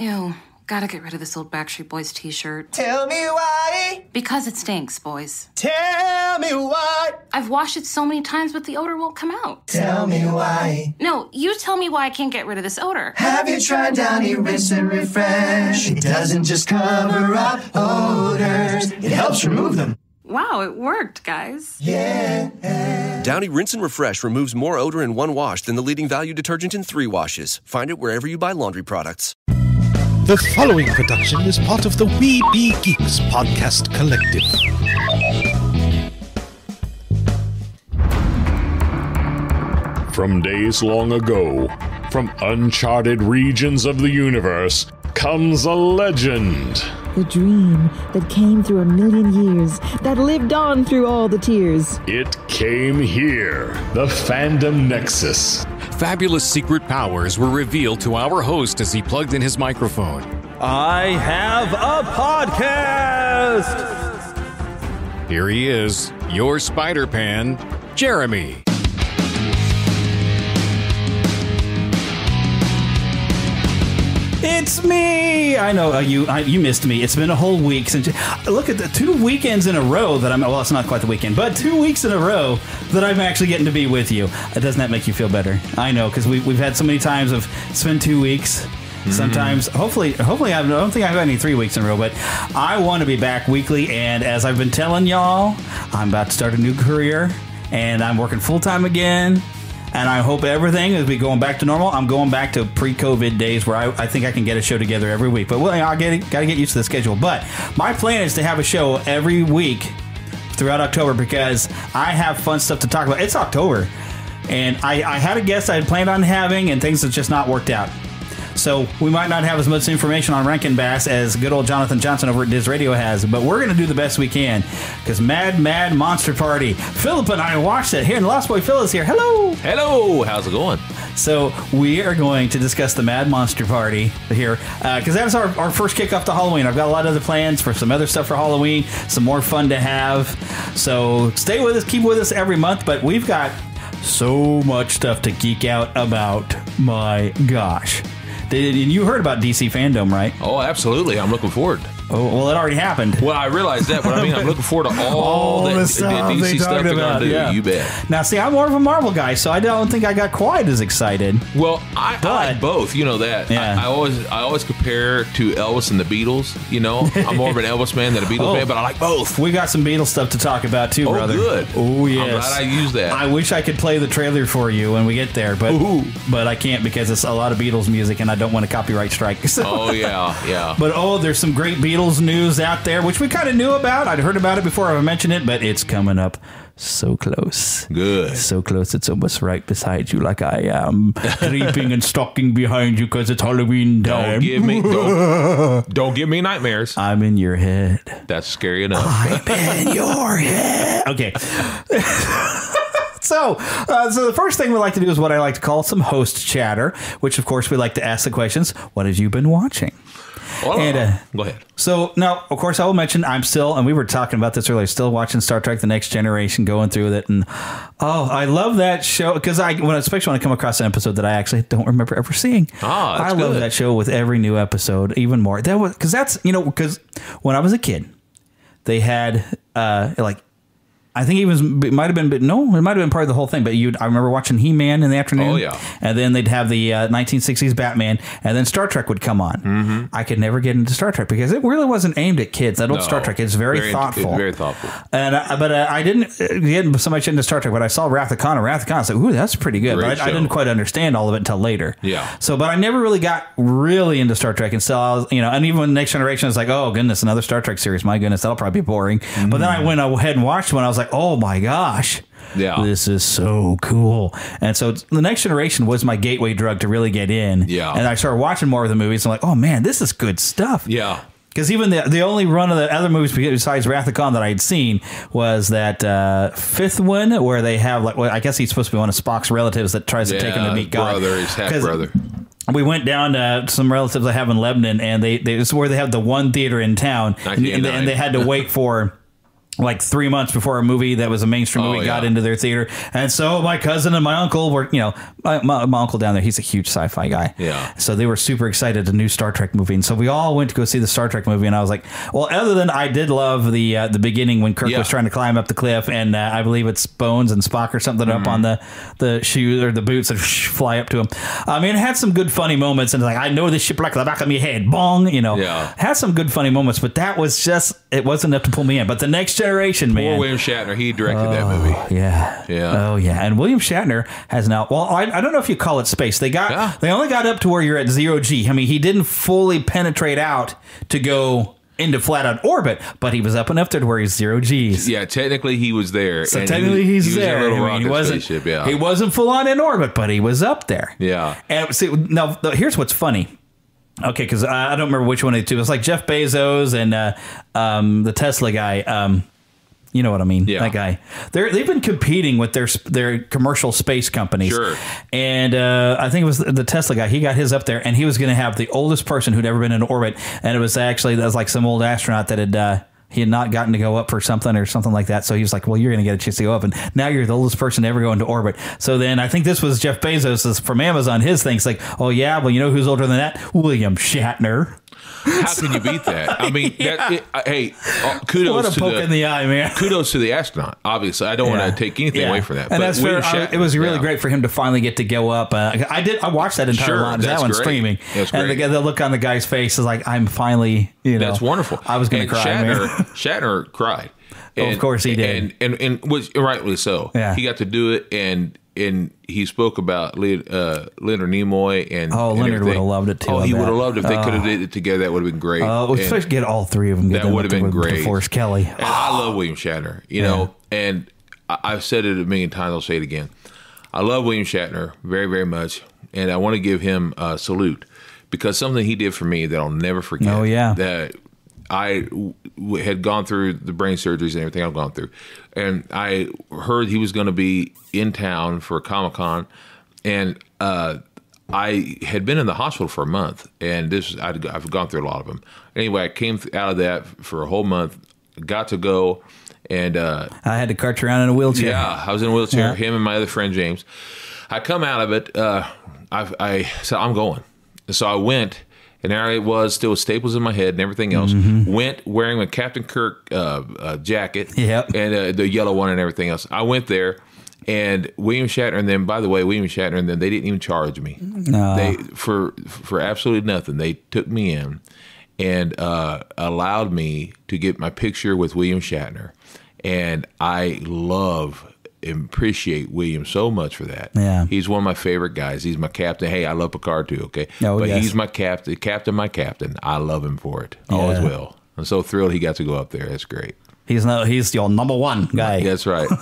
Ew. Gotta get rid of this old Backstreet Boys t shirt. Tell me why. Because it stinks, boys. Tell me why. I've washed it so many times, but the odor won't come out. Tell me why. No, you tell me why I can't get rid of this odor. Have you tried Downy Rinse and Refresh? It doesn't just cover up odors, it helps remove them. Wow, it worked, guys. Yeah. Downy Rinse and Refresh removes more odor in one wash than the leading value detergent in three washes. Find it wherever you buy laundry products. The following production is part of the We Be Geeks podcast collective. From days long ago, from uncharted regions of the universe, comes a legend. The dream that came through a million years, that lived on through all the tears. It came here, the Fandom Nexus. Fabulous secret powers were revealed to our host as he plugged in his microphone. I have a podcast! Here he is, your Spider Pan, Jeremy. It's me. I know uh, you. I, you missed me. It's been a whole week since. You, look at the two weekends in a row that I'm. Well, it's not quite the weekend, but two weeks in a row that I'm actually getting to be with you. Uh, doesn't that make you feel better? I know because we, we've had so many times of spend two weeks. Sometimes, hopefully, hopefully, I don't think I've had any three weeks in a row, but I want to be back weekly. And as I've been telling y'all, I'm about to start a new career, and I'm working full time again. And I hope everything is be going back to normal. I'm going back to pre-COVID days where I, I think I can get a show together every week. But well, I get got to get used to the schedule. But my plan is to have a show every week throughout October because I have fun stuff to talk about. It's October, and I, I had a guest I had planned on having, and things have just not worked out. So we might not have as much information on Rankin Bass as good old Jonathan Johnson over at Diz Radio has, but we're going to do the best we can because Mad Mad Monster Party. Philip and I watched it here, and Lost Boy Phil is here. Hello. Hello, how's it going? So we are going to discuss the Mad Monster Party here uh, because that's our, our first kickoff to Halloween. I've got a lot of other plans for some other stuff for Halloween, some more fun to have. So stay with us, keep with us every month. But we've got so much stuff to geek out about. My gosh. Did, you heard about DC Fandome, right? Oh, absolutely. I'm looking forward. Oh, well, it already happened. Well, I realized that, but I mean, I'm looking forward to all, All that, the the stuff DC they stuff they're about, going to do. yeah. You bet. Now, see, I'm more of a Marvel guy, so I don't think I got quite as excited. Well, I, I like both. You know that. Yeah. I, I always I always compare to Elvis and the Beatles. You know, I'm more of an Elvis fan than a Beatles Oh. fan, but I like both. We got some Beatles stuff to talk about too, Oh, brother. good. Oh, I'm yes. glad I used that. I wish I could play the trailer for you when we get there, but Ooh. but I can't because it's a lot of Beatles music, and I don't want a copyright strike. So. oh yeah, yeah. But oh, there's some great Beatles news out there, which we kind of knew about. I'd heard about it before I mentioned it, but it's coming up so close. Good. So close, it's almost right beside you, like I am, creeping and stalking behind you because it's Halloween time. Don't give me don't, don't give me nightmares. I'm in your head. That's scary enough. I'm in your head. Okay. So, uh, so the first thing we like to do is what I like to call some host chatter, which of course we like to ask the questions: What have you been watching? Well, And, uh, go ahead. So now, of course, I will mention I'm still, and we were talking about this earlier, still watching Star Trek: The Next Generation, going through it, and oh, I love that show because I, when especially when I come across an episode that I actually don't remember ever seeing. Ah, I love that show with every new episode even more. That was because that's you know because when I was a kid, they had uh like. I think it was it might have been but no it might have been part of the whole thing but you I remember watching He Man in the afternoon. Oh, yeah. and then they'd have the uh, 1960s Batman and then Star Trek would come on. Mm-hmm. I could never get into Star Trek because it really wasn't aimed at kids. That old No. Star Trek. Is very, Very- thoughtful. very thoughtful. and uh, but uh, I didn't uh, get so much into Star Trek but I saw Wrath of Khan and Wrath of Khan I was like ooh that's pretty good Great but I, I didn't quite understand all of it until later. Yeah. so but I never really got really into Star Trek and so I was you know and even when Next Generation I was like oh goodness another Star Trek series. My goodness that'll probably be boring. But then I went ahead and watched one. I was like oh my gosh Yeah. this is so cool. And so the next generation was my gateway drug to really get in. Yeah. And I started watching more of the movies. I'm like, oh man, this is good stuff. Yeah. Because even the the only run of the other movies besides Wrath of Khan that I had seen was that uh, fifth one where they have like well, I guess he's supposed to be one of Spock's relatives that tries to take him to meet God. brother, his half brother. We went down to some relatives I have in Lebanon, and they, they this is where they have the one theater in town, and, and they, and they had to wait for like three months before a movie that was a mainstream Oh, movie got yeah. into their theater. And so my cousin and my uncle were, you know, my, my, my uncle down there, he's a huge sci fi guy. Yeah. So they were super excited a new Star Trek movie. And so we all went to go see the Star Trek movie. And I was like, well, other than I did love the uh, the beginning when Kirk Yeah. was trying to climb up the cliff and uh, I believe it's Bones and Spock or something Mm-hmm. up on the, the shoes or the boots that fly up to him. I mean, it had some good funny moments. And like, I know this ship like the back of my head. Bong, you know. Yeah. Had some good funny moments, but that was just, it wasn't enough to pull me in. But the next generation, man. Poor William Shatner. He directed that movie. Yeah. Yeah. Oh yeah. And William Shatner has now. Well, I, I don't know if you call it space. They got. Yeah. They only got up to where you're at zero g. I mean, he didn't fully penetrate out to go into flat out orbit, but he was up enough to where he's zero g's. Yeah, technically he was there. So he technically was- he's he was there. little I mean, he wasn't. spaceship, yeah. He wasn't full on in orbit, but he was up there. Yeah. And see, now here's what's funny. Okay, because I don't remember which one of the two. It's like Jeff Bezos and uh, um, the Tesla guy. Um, you know what I mean? Yeah. That guy. They're they've been competing with their their commercial space companies. Sure. And uh, I think it was the, Tesla guy. He got his up there, and he was going to have the oldest person who'd ever been in orbit. And it was actually that was like some old astronaut that had. Uh, he had not gotten to go up for something or something like that. So he was like, well, you're going to get a chance to go up. And now you're the oldest person to ever go into orbit. So then I think this was Jeff Bezos from Amazon. His thing's like, oh, yeah, well, you know who's older than that? William Shatner. How can you beat that? I mean, that, it, uh, hey, uh, kudos What a to poke the, in the eye, man. kudos to the astronaut. Obviously, I don't Yeah. want to take anything Yeah. away from that. And that's fair. I- it was really yeah. great for him to finally get to go up. Uh, I did. I watched that entire Sure, line. That that's one's great. streaming. That's And the, great. the look on the guy's face is like, I'm finally, you know. That's wonderful. I was going to cry. Shatner. Shatner cried. Oh, of course he did. And and, and was rightly so. Yeah. He got to do it, and and he spoke about Leonard, uh, Leonard Nimoy and Oh, and Leonard would've loved it too, Oh, I he would have loved it if they could have did it together. That would have been great. Uh, especially get all three of them. That would have been great. DeForest Kelley. And I love William Shatner, you know, and I, I've said it a million times. I'll say it again. I love William Shatner very, very much, and I want to give him a salute because something he did for me that I'll never forget. Oh, yeah. that I w- had gone through the brain surgeries and everything I've gone through, and I heard he was going to be in town for Comic Con, and uh, I had been in the hospital for a month, and this I'd, I've gone through a lot of them. Anyway, I came out of that for a whole month, got to go, and uh, I had to cart around in a wheelchair. yeah, I was in a wheelchair. Yeah. Him and my other friend James. I come out of it. Uh, I, I said I'm going, so I went, and there I was, still with staples in my head and everything else. Mm-hmm. Went wearing a Captain Kirk uh, uh, jacket, Yep. and uh, the yellow one and everything else. I went there. And William Shatner, and then by the way, William Shatner, and then they didn't even charge me. They for for absolutely nothing. They took me in and uh, allowed me to get my picture with William Shatner, and I love appreciate William so much for that. Yeah. he's one of my favorite guys. He's my captain. Hey, I love Picard too. Okay, Oh, but yes. he's my captain. Captain, my captain. I love him for it. Always will. I'm so thrilled he got to go up there. That's great. He's no, he's your number one guy. That's right.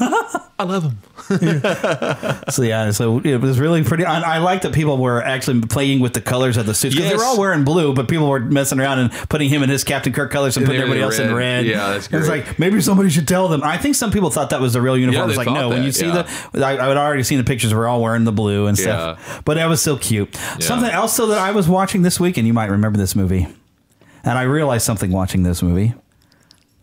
I love him. So yeah, so it was really pretty. I, I like that people were actually playing with the colors of the suits because they were all wearing blue, but people were messing around and putting him in his Captain Kirk colors and And putting everybody else in red. red. Yeah, that's It's like maybe somebody should tell them. I think some people thought that was the real uniform. Yeah, it's like no, thought when you see yeah. the, I, I had already seen the pictures. We're all wearing the blue and stuff, Yeah. but that was still cute. Something else though that I was watching this week, and you might remember this movie, and I realized something watching this movie,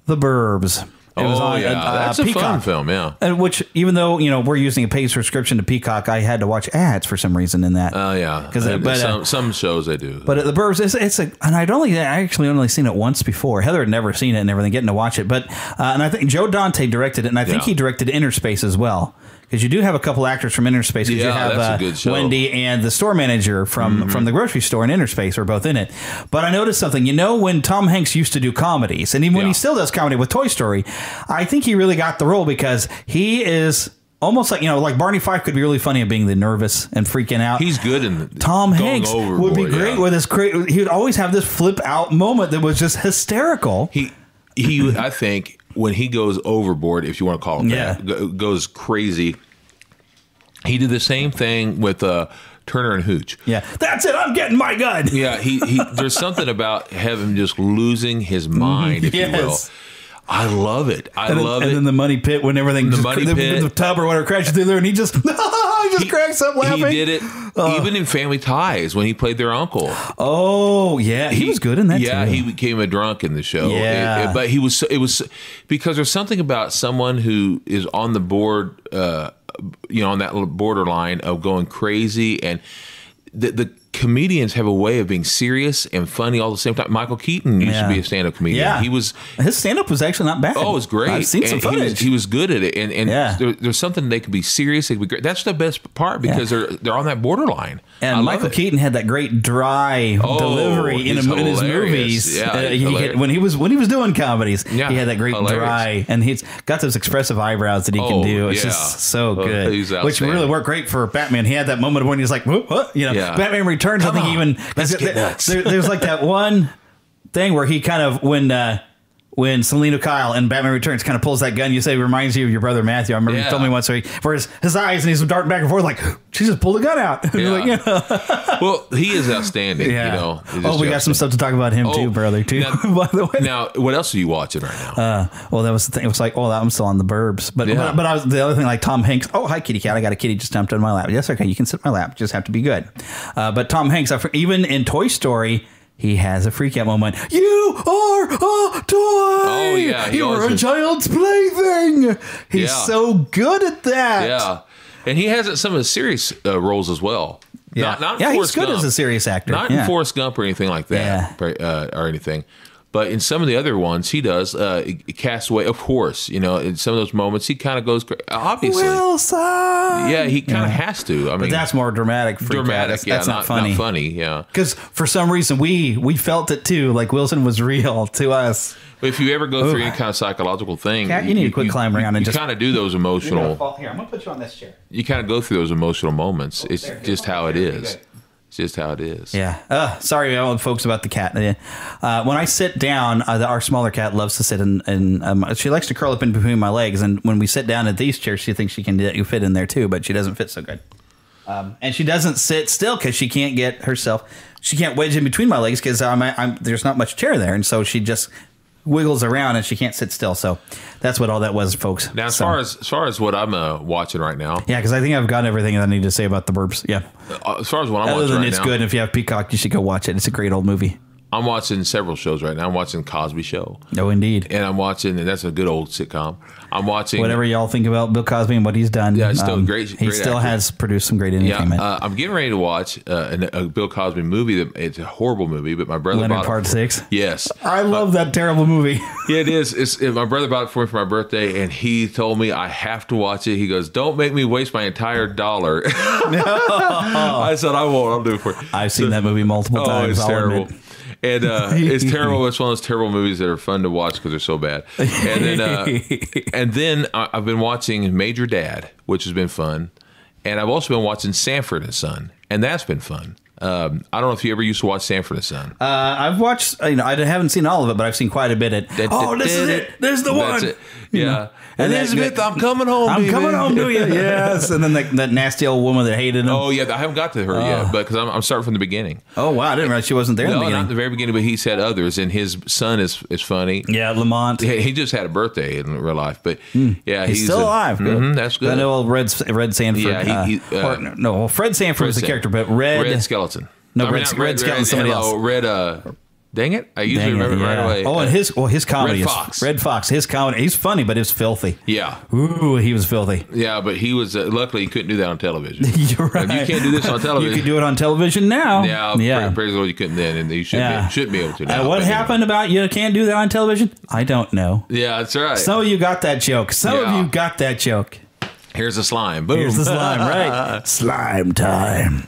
The Burbs. It was oh on, yeah, uh, that's a fun Peacock. film. Yeah. And which, even though you know we're using a paid subscription to Peacock, I had to watch ads for some reason in that. Oh yeah. 'Cause, uh, Uh, but, uh, some some shows I do. but at the Burbs, it's, it's a, and I'd only, I actually only seen it once before. Heather had never seen it and everything, getting to watch it. But, uh, and I think Joe Dante directed it, and I think Yeah. he directed Innerspace as well. Because you do have a couple actors from Innerspace. Space. 'cause you Yeah, have that's a uh, good show. Mm-hmm. Wendy and the store manager from from the grocery store in Innerspace are both in it. But I noticed something. You know, when Tom Hanks used to do comedies, and even when Yeah. he still does comedy with Toy Story, I think he really got the role because he is almost like you know, like Barney Fife could be really funny at being the nervous and freaking out. He's good in Tom Hanks would be great yeah. with his great. He would always have this flip out moment that was just hysterical. He he. I think when he goes overboard, if you want to call it Yeah. that, goes crazy. He did the same thing with uh, Turner and Hooch. Yeah, that's it. I'm getting my gun. Yeah, he, he there's something about him just losing his mind, if you will. I love it. I and then, love and it. then the money pit when everything The just, money the, pit. the tub or whatever crashes through there, and he just he just cracks up laughing. He did it even in Family Ties when he played their uncle. Oh yeah, he, was good in that. Yeah, too. he became a drunk in the show. Yeah. It- it- but he was. It was because there's something about someone who is on the board. Uh, you know, on that little borderline of going crazy, and the, the comedians have a way of being serious and funny all the same time. Michael Keaton used Yeah. to be a stand-up comedian. Yeah. he was. His stand up was actually not bad. Oh, it was great. I've seen some And he was, footage. he was good at it, and and Yeah. there, there's something they can be serious. They can be great. That's the best part because they're they're on that borderline. And love Michael. Keaton had that great dry Oh, delivery in, a, in his movies. Yeah, Uh, he- when he was when he was doing comedies, Yeah, he had that great hilarious. dry, and he's got those expressive eyebrows that he can Oh, do. It's yeah. just so Oh, good, he's which really worked great for Batman. He had that moment when he's like, "What?" what?" You know, Yeah. Batman Returns. Come I think on, even let's there- there- there's like that one thing where he kind of when. uh when Selina Kyle and Batman Returns kind of pulls that gun, you say reminds you of your brother Matthew. I remember you Yeah. told me once where, he, where his, his eyes and he's darting back and forth like she just pulled a gun out. Yeah. Like, you. Well, he is outstanding. Yeah. You know. Oh, we got some stuff to talk about him too, Oh, brother. Too, now- by the way. Now, what else are you watching right now? Uh, well, that was the thing. It was like, oh, I'm still on the Burbs, but Yeah. but, but I was the other thing, like Tom Hanks. Oh, hi, kitty cat. I got a kitty just jumped on my lap. Yes, okay, you can sit in my lap. Just have to be good. Uh, but Tom Hanks, I, even in Toy Story. He has a freak out moment. You are a toy. Oh yeah, he you're a child's plaything. He's Yeah. so good at that. yeah, and he has some of the serious uh, roles as well. Yeah. Not, not Yeah, he's good Gump. as a serious actor. Not Yeah. in Forrest Gump or anything like that, uh, or anything. But in some of the other ones, he does. Uh, Castaway, of course. You know, in some of those moments, he kind of goes. cra- Obviously, Wilson. yeah, he kind of Yeah. has to. I mean, But that's more dramatic. freak out. dramatic. That's, yeah, that's not, not funny. Not funny. Yeah. Because for some reason we we felt it too. Like Wilson was real to us. If you ever go through any kind of psychological thing, Cat, you need to quit climbing around and you just- kind of do those emotional. Here, I'm gonna put you on this chair. You kind of go through those emotional moments. It's there, just how it is. There, is. It's just how it is. Yeah. Uh, sorry, all folks about the cat. Uh, when I sit down, uh, the, our smaller cat loves to sit in. in um, she likes to curl up in between my legs, and when we sit down at these chairs, she thinks she can do- fit in there too, but she doesn't fit so good. Um, and she doesn't sit still because she can't get herself. She can't wedge in between my legs because there's not much chair there, and so she just wiggles around and she can't sit still. So that's what all that was, folks. Now, as So- far as as far as what I'm uh, watching right now, yeah, because I think I've got everything that I need to say about the Burbs. Yeah. uh, as far as what I'm Other watching than right it's now, good. If you have Peacock, you should go watch it. It's a great old movie. I'm watching several shows right now. I'm watching Cosby Show, Oh, indeed. and I'm watching, and that's a good old sitcom. I'm watching Whatever y'all think about Bill Cosby and what he's done, um, Yeah, still great- He great still actor. has produced some great Yeah, entertainment. uh, I'm getting ready to watch uh, an, a Bill Cosby movie. That it's a horrible movie, but my brother Leonard bought it Part for- Six. Yes, I love that terrible movie. Yeah, it is. It's, it, my brother bought it for me for my birthday, and he told me I have to watch it. He goes, "Don't make me waste my entire dollar." I said, "I won't. I'll do it for you." I've seen that movie multiple Oh, times. it's I'll terrible. admit. And uh, it's terrible. It's one of those terrible movies that are fun to watch because they're so bad. And then, uh, and then I- I've been watching Major Dad, which has been fun, and I've also been watching Sanford and Son, and that's been fun. Um, I don't know if you ever used to watch Sanford and Son. Uh, I've watched. You know, I haven't seen all of it, but I've seen quite a bit. At oh, this is it. There's the That's one. it. Yeah. And that- Elizabeth, I'm coming home. I'm baby. coming home to you. Yes. And then that, that nasty old woman that hated him. Oh yeah, I haven't got to her yet, but because I'm, I'm starting from the beginning. Oh, wow! I didn't realize she wasn't there in No, the not beginning. the very beginning, but he said others, and his son is is funny. yeah, Lamont. He, he just had a birthday in real life, but yeah, He's, still a- alive. Good. Mhm, that's good. I know old Red Red Sanford. Yeah, he- he, uh, or, no, well, Fred Sanford Fred was the Sam- character, but Red. Red Skelton. No, I mean, Red- not Red Skelton's somebody hello, else. Red. Uh, dang it! I usually Dang remember it right away. Oh, and Uh, his well, his comedy Red is Fox. Redd Foxx. His comedy, he's funny, but it's filthy. yeah, Ooh, he was filthy. yeah, but he was. Uh, luckily, he couldn't do that on television. You're right. Like, you can't do this on television. You can do it on television now. Yeah, yeah. Praise, praise the Lord, you couldn't then, and you should Yeah. be, should be able to. Now, And what happened about you can't do that on television? I don't know. Yeah, that's right. Some of you got that joke. Some Yeah. of you got that joke. Here's the slime. Boom. Here's the slime, right? slime time.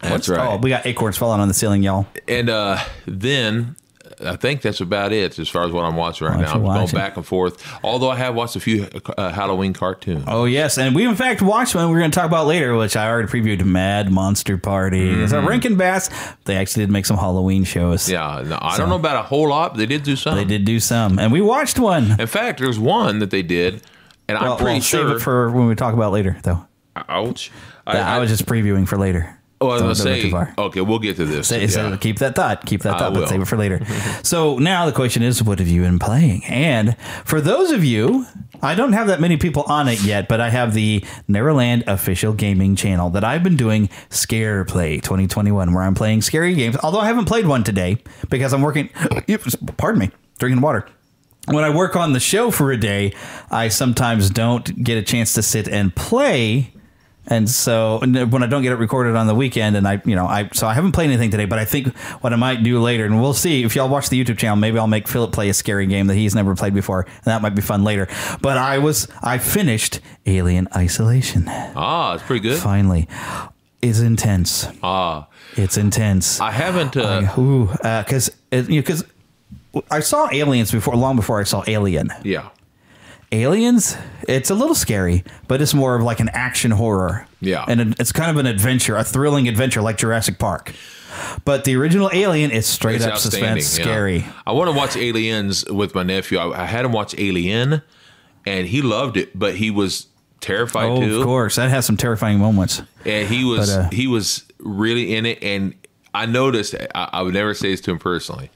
That's What's right. Oh, we got acorns falling on the ceiling, y'all. And uh, then I think that's about it as far as what I'm watching right What now. I'm going back and forth. Although I have watched a few uh, Halloween cartoons. Oh yes, and we in fact watched one we're going to talk about later, which I already previewed. Mad Monster Party. So Rankin Bass, they actually did make some Halloween shows. Mm-hmm. Yeah, no, I don't know about a whole lot, but they did do some. They did do some, and we watched one. In fact, there's one that they did, and Well, I'm pretty well, sure. save it for when we talk about later, though. ouch. I, was just previewing for later. Oh, I was Don't- gonna say. too far. Okay, we'll get to this. Say, say- Yeah. keep that thought. Keep that thought, but will. save it for later. so now the question is, what have you been playing? And for those of you I don't have that many people on it yet, but I have the Neverland official gaming channel that I've been doing Scare Play 2021, where I'm playing scary games. Although I haven't played one today because I'm working. Pardon me, drinking water. When I work on the show for a day, I sometimes don't get a chance to sit and play. And so and when I don't get it recorded on the weekend, and I, you know, I so I haven't played anything today, but I think what I might do later, and we'll see if y'all watch the YouTube channel, maybe I'll make Philip play a scary game that he's never played before, and that might be fun later. But I was I finished Alien Isolation Ah, it's pretty good. finally. It's intense. Ah, It's intense. I haven't. Uh, I- ooh, because you know, because I saw Aliens before, long before I saw Alien. yeah. Aliens, it's a little scary, but it's more of like an action horror. Yeah. And it's kind of an adventure, a thrilling adventure like Jurassic Park. But the original Alien is straight It's up suspense, yeah. scary. I want to watch Aliens with my nephew. I, I had him watch Alien, and he loved it, but he was terrified Oh, too. of course. That has some terrifying moments. and he was But, uh, he was really in it and i noticed I, I would never say this to him personally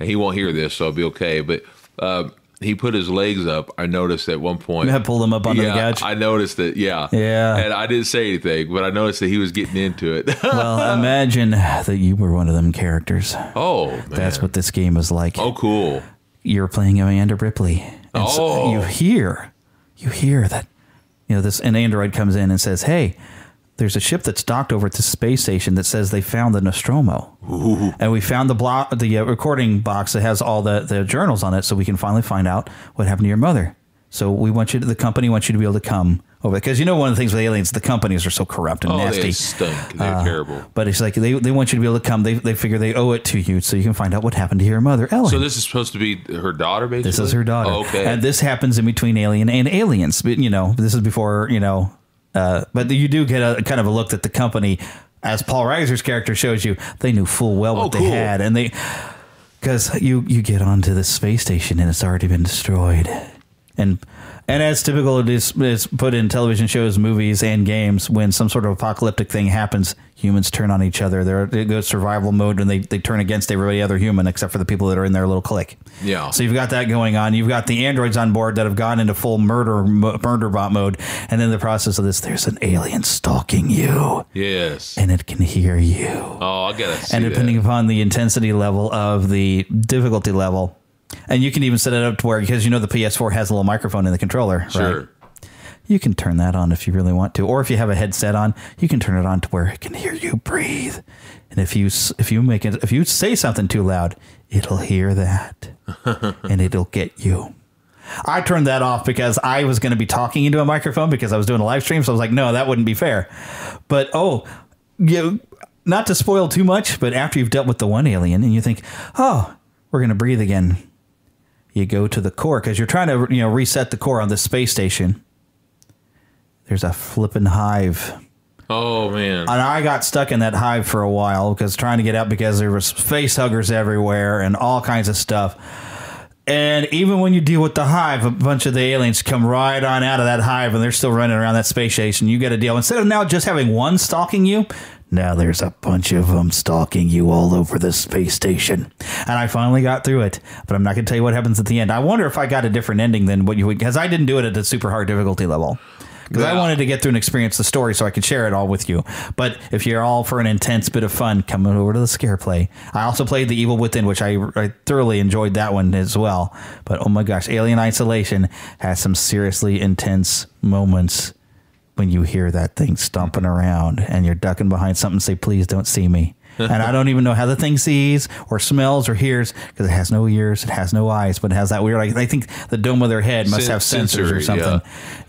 and he won't hear this so i'll be okay but uh, he put his legs up i noticed at one point had pulled him up onto yeah, the couch. i noticed that yeah Yeah. and i didn't say anything but i noticed that he was getting into it well, imagine that you were one of them characters. oh man. That's what this game is like. oh cool you're playing Amanda Ripley. And so Oh. you hear, you hear that, you know, this an android comes in and says, "Hey, there's a ship that's docked over at the space station that says they found the Nostromo, and we found the block, the uh, recording box that has all the the journals on it, so we can finally find out what happened to your mother. So we want you to, the company wants you to be able to come over because you know one of the things with aliens, the companies are so corrupt and oh nasty. they stink they're Uh, terrible But it's like they, they want you to be able to come. They, they figure they owe it to you so you can find out what happened to your mother, Ellen. so this is supposed to be her daughter basically This is her daughter. Oh, okay And this happens in between Alien and Aliens. But, you know, this is before, you know, uh, but you do get a kind of a look that the company, as Paul Reiser's character shows you, they knew full well what Oh, they cool. had. And they, because you, you get onto the space station and it's already been destroyed. And, and as typical it is, is put in television shows, movies, and games, when some sort of apocalyptic thing happens, humans turn on each other. They're, they go survival mode and they, they turn against every other human except for the people that are in their little clique. Yeah. So you've got that going on. You've got the androids on board that have gone into full murder murder bot mode, and then the process of this, there's an alien stalking you, yes and it can hear you. oh i gotta see and depending that. upon the intensity level of the difficulty level, and you can even set it up to where because you know the PS4 has a little microphone in the controller, right? sure You can turn that on if you really want to, or if you have a headset on, you can turn it on to where it can hear you breathe. And if you if you make it if you say something too loud, it'll hear that, and it'll get you. I turned that off because I was going to be talking into a microphone because I was doing a live stream. So I was like, no, that wouldn't be fair. But oh, you not to spoil too much, but after you've dealt with the one alien and you think, oh, we're going to breathe again, you go to the core because you're trying to you know reset the core on the space station. There's a flippin' hive. oh man And I got stuck in that hive for a while because trying to get out because there was face huggers everywhere and all kinds of stuff. And even when you deal with the hive, a bunch of the aliens come right on out of that hive and they're still running around that space station. You got to deal. Instead of now just having one stalking you, now there's a bunch of them stalking you all over the space station. And I finally got through it, but I'm not going to tell you what happens at the end. I wonder if I got a different ending than what you would, because I didn't do it at a super hard difficulty level. Because I wanted to get through and experience the story so I could share it all with you. But if you're all for an intense bit of fun, come over to the scare play. I also played The Evil Within, which I, I thoroughly enjoyed that one as well. But oh my gosh, Alien Isolation has some seriously intense moments when you hear that thing stomping around and you're ducking behind something say, please don't see me. and I don't even know how the thing sees or smells or hears because it has no ears, it has no eyes, but it has that weird. Like, I think the dome of their head must Sen- have sensors or sensory, something,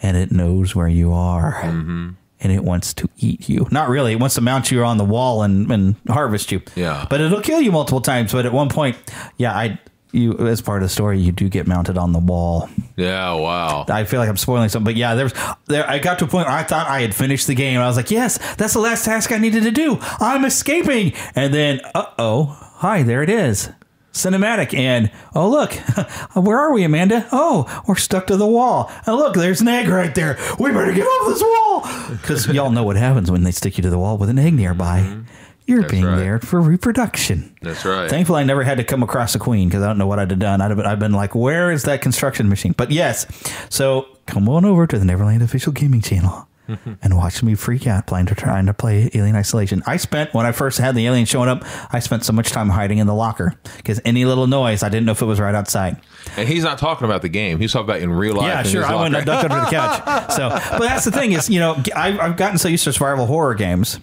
and it knows where you are, mm-hmm. and it wants to eat you. Not really; it wants to mount you on the wall and, and harvest you. Yeah. but it'll kill you multiple times. But at one point, yeah, I you as part of the story, you do get mounted on the wall. yeah wow I feel like I'm spoiling something, but yeah, there's there. I got to a point where I thought I had finished the game. I was like, yes, that's the last task I needed to do. I'm escaping, and then, uh oh, hi, there it is, cinematic, and oh look, where are we, Amanda? Oh, we're stuck to the wall, and look, there's an egg right there. We better get off this wall because y'all know what happens when they stick you to the wall with an egg nearby. You're That's being right. there for reproduction. That's right. Thankfully, I never had to come across a queen because I don't know what I'd have done. I'd have been, I've been like, where is that construction machine? But yes, so come on over to the Neverland official gaming channel and watch me freak out playing to trying to play Alien Isolation. I spent when I first had the alien showing up, I spent so much time hiding in the locker because any little noise, I didn't know if it was right outside. And he's not talking about the game. He's talking about in real life. Yeah, sure. I went and ducked under the couch. So, but that's the thing is, you know, I've, I've gotten so used to survival horror games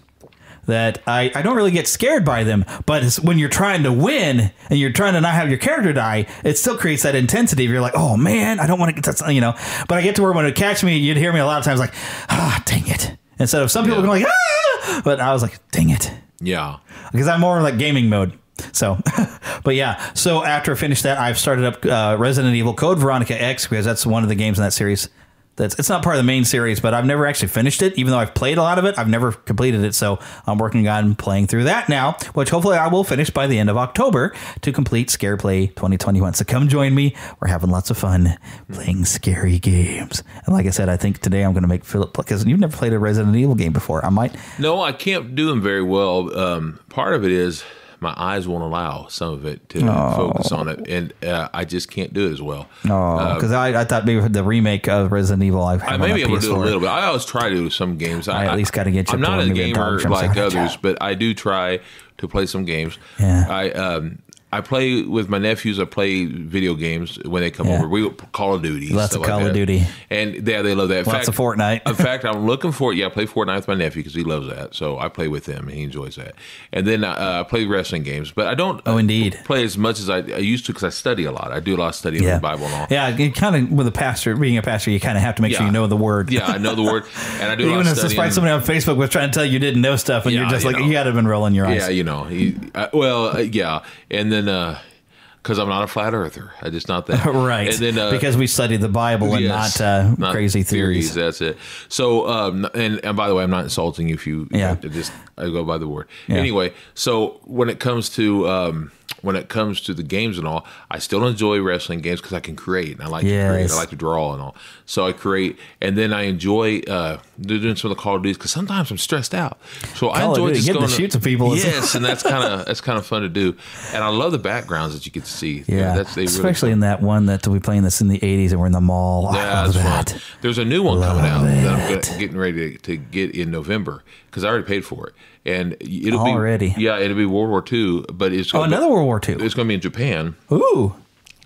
that I, I don't really get scared by them. But it's when you're trying to win and you're trying to not have your character die, it still creates that intensity. You're like, oh man, I don't want to get that, you know. But I get to where when it catch me, you'd hear me a lot of times like, ah, dang it. Instead of some people going like, ah, but I was like, dang it Yeah. because I'm more like gaming mode. So, but yeah. So after I finished that, I've started up uh, Resident Evil Code Veronica X because that's one of the games in that series. That's it's not part of the main series, but I've never actually finished it. Even though I've played a lot of it, I've never completed it. So I'm working on playing through that now, which hopefully I will finish by the end of October to complete Scare Play 2021. So come join me. We're having lots of fun playing scary games. And like I said, I think today I'm going to make Philip because you've never played a Resident Evil game before. I might. No, I can't do them very well. Um, part of it is my eyes won't allow some of it to focus on it, and uh, I just can't do it as well. Oh, because I, I thought maybe the remake of Resident Evil I, I may be able to do a little bit. I always try to do some games. I at least gotta get you I'm not a me gamer like others, but I do try to play some games. Yeah. I um I play with my nephews. I play video games when they come Yeah. over. We Call of Duty, Lots of Call like of that. Duty. and yeah, they love that. In Lots of Fortnite. in fact, I'm looking for yeah. I play Fortnite with my nephew because he loves that. So I play with him and he enjoys that. And then uh, I play wrestling games, but I don't. Oh, indeed. Play as much as I, I used to because I study a lot. I do a lot of studying yeah. the Bible and all. Yeah, you kind of with a pastor, being a pastor, you kind of have to make sure you know the word. Yeah, I know the word, and I do a lot Even of if despite somebody on Facebook was trying to tell you you didn't know stuff, and Yeah, you're just you like, know. you got to have been rolling your eyes. Yeah, you know. He, uh, well, uh, yeah, and then because I'm not a flat earther, I just not that. right. And then uh, because we study the Bible and yes, not, uh, crazy theories. That's it. So, um, and and by the way, I'm not insulting you if you. Yeah. I just I go by the word. Yeah. Anyway, so when it comes to um, when it comes to the games and all, I still enjoy wrestling games because I can create and I like to create. I like to draw and all. So I create, and then I enjoy uh, doing some of the Call of Duties because sometimes I'm stressed out. So I Call of enjoy Duty, just going to shoot some people Yes, and that's kind of that's kind of fun to do. And I love the backgrounds that you get to see. Yeah, that's they really especially in that one that we playing this in the '80s and we're in the mall. Yeah, that's that. fun. There's a new one coming out Love that I'm getting ready to, to get in November because I already paid for it, and it'll Already? be yeah, it'll be World War II, but it's Oh, gonna be- another World War II. It's going to be in Japan, Ooh,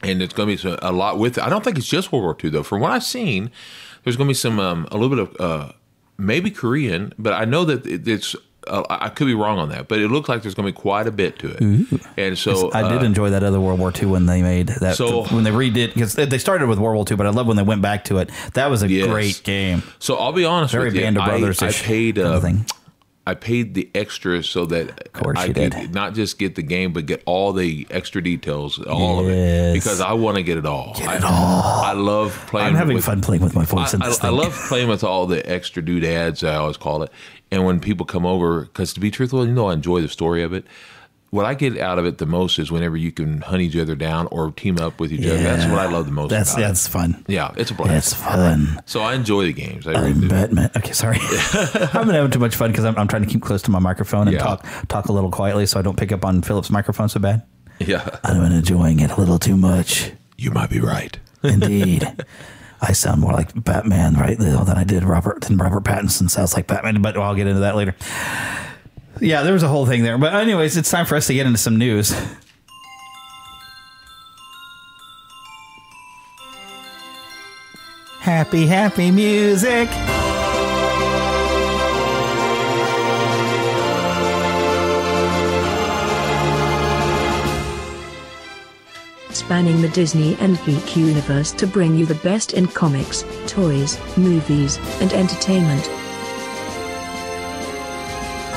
and it's going to be a lot with it. I don't think it's just World War II though. From what I've seen, there's going to be some um, a little bit of uh, maybe Korean, but I know that it, it's. Uh, I I could be wrong on that, but it looks like there's going to be quite a bit to it. And so I did uh, enjoy that other World War II when they made that. So- when they redid because they they started with World War II, but I love when they went back to it. That was a Yes. great game. So I'll be honest Very with you. Band of Brothers I, paid. kind Uh, of thing. I paid the extra so that I could did. not just get the game, but get all the extra details, all of it, because I want to get it all. Get it all. I love playing. I'm having with, fun playing with my voice I, I, I love playing with all the extra doodads. I always call it. And when people come over, because to be truthful, you know, I enjoy the story of it. What I get out of it the most is whenever you can hunt each other down or team up with each other. That's what I love the most. That's about it. that's fun. yeah, it's a blast. That's fun. So I enjoy the games. I really do. Batman. Okay, sorry. I've been having too much fun because I'm, I'm trying to keep close to my microphone and Yeah. talk talk a little quietly so I don't pick up on Philip's microphone so bad. Yeah, I've been enjoying it a little too much. you might be right. Indeed. I sound more like Batman, right? Than I did Robert than Robert Pattinson sounds like Batman, but I'll get into that later. Yeah, there was a whole thing there. But anyways, it's time for us to get into some news. Happy, happy music. spanning the Disney and geek universe to bring you the best in comics, toys, movies, and entertainment.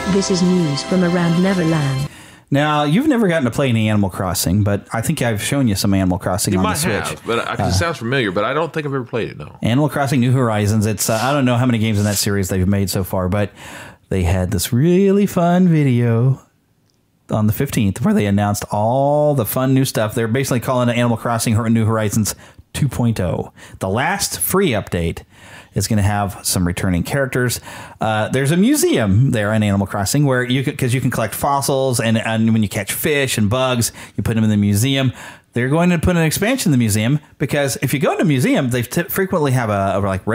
This is news from around Neverland. Now, you've never gotten to play any Animal Crossing, but I think I've shown you some Animal Crossing You on might the Switch. have, but I, 'cause it sounds familiar. But I don't think I've ever played it. No. Animal Crossing New Horizons. It's uh, I don't know how many games in that series they've made so far, but they had this really fun video on the 15th where they announced all the fun new stuff. They're basically calling it Animal Crossing New Horizons 2.0. The last free update is going to have some returning characters. Uh, there's a museum there in Animal Crossing where you because you can collect fossils and, and when you catch fish and bugs, you put them in the museum. They're going to put an expansion in the museum because if you go to a museum, they frequently have a, a like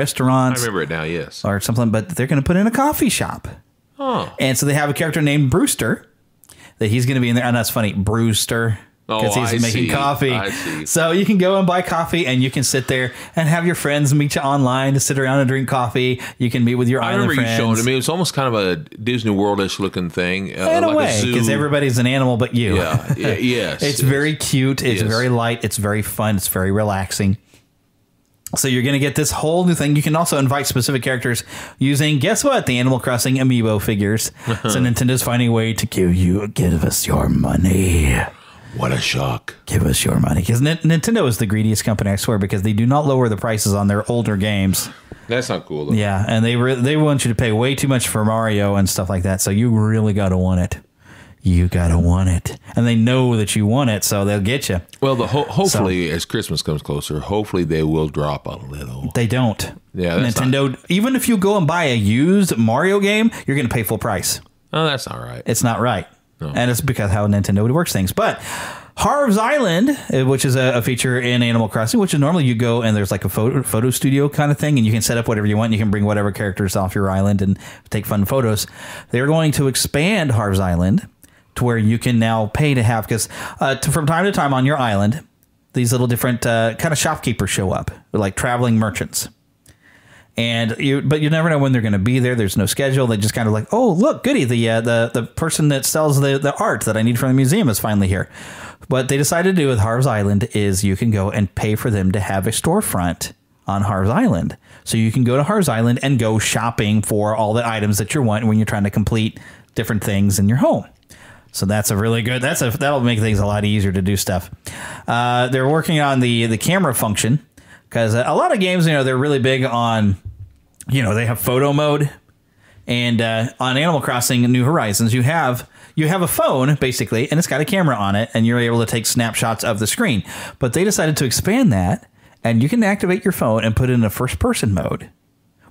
I remember it now. Yes. or something, but they're going to put in a coffee shop. Oh. And so they have a character named Brewster that he's going to be in there. And that's funny, Brewster. Because Oh, he's I making see. coffee. So you can go and buy coffee and you can sit there and have your friends meet you online to sit around and drink coffee. You can meet with your I island remember you friends. showing it to me. It's almost kind of a Disney Worldish looking thing. uh, in a like way, zoo. because everybody's an animal but you. Yeah, yeah, yes, it's yes. very cute. It's Yes. very light. It's very fun. It's very relaxing. So you're going to get this whole new thing. You can also invite specific characters using guess what? The Animal Crossing amiibo figures. so Nintendo's finding a way to give you give us your money. What a shock! Give us your money because Nintendo is the greediest company, I swear, because they do not lower the prices on their older games. That's not cool. Though. Yeah, and they re- they want you to pay way too much for Mario and stuff like that. So you really got to want it. You got to want it, and they know that you want it, so they'll get you. Well, the ho- hopefully as Christmas comes closer, hopefully they will drop a little. They don't. Yeah, that's Nintendo. even if you go and buy a used Mario game, you're going to pay full price. Oh, that's not right. It's not right, and it's because how Nintendo works things. But Harv's Island, uh, which is a, a feature in Animal Crossing, which is normally you go and there's like a photo photo studio kind of thing, and you can set up whatever you want. You can bring whatever characters off your island and take fun photos. They're going to expand Harv's Island to where you can now pay to have because uh, from time to time on your island, these little different uh, kind of shopkeepers show up, like traveling merchants and you but you never know when they're going to be there there's no schedule they just kind of like oh look goody the uh, the the person that sells the the art that i need from the museum is finally here what they decided to do with harv's island is you can go and pay for them to have a storefront on harv's island so you can go to harv's island and go shopping for all the items that you want when you're trying to complete different things in your home so that's a really good. That's a that'll make things a lot easier to do stuff. Uh, they're working on the the camera function because a lot of games, you know, they're really big on, you know, they have photo mode, and uh, on Animal Crossing New Horizons, you have you have a phone basically, and it's got a camera on it, and you're able to take snapshots of the screen. But they decided to expand that, and you can activate your phone and put it in a first person mode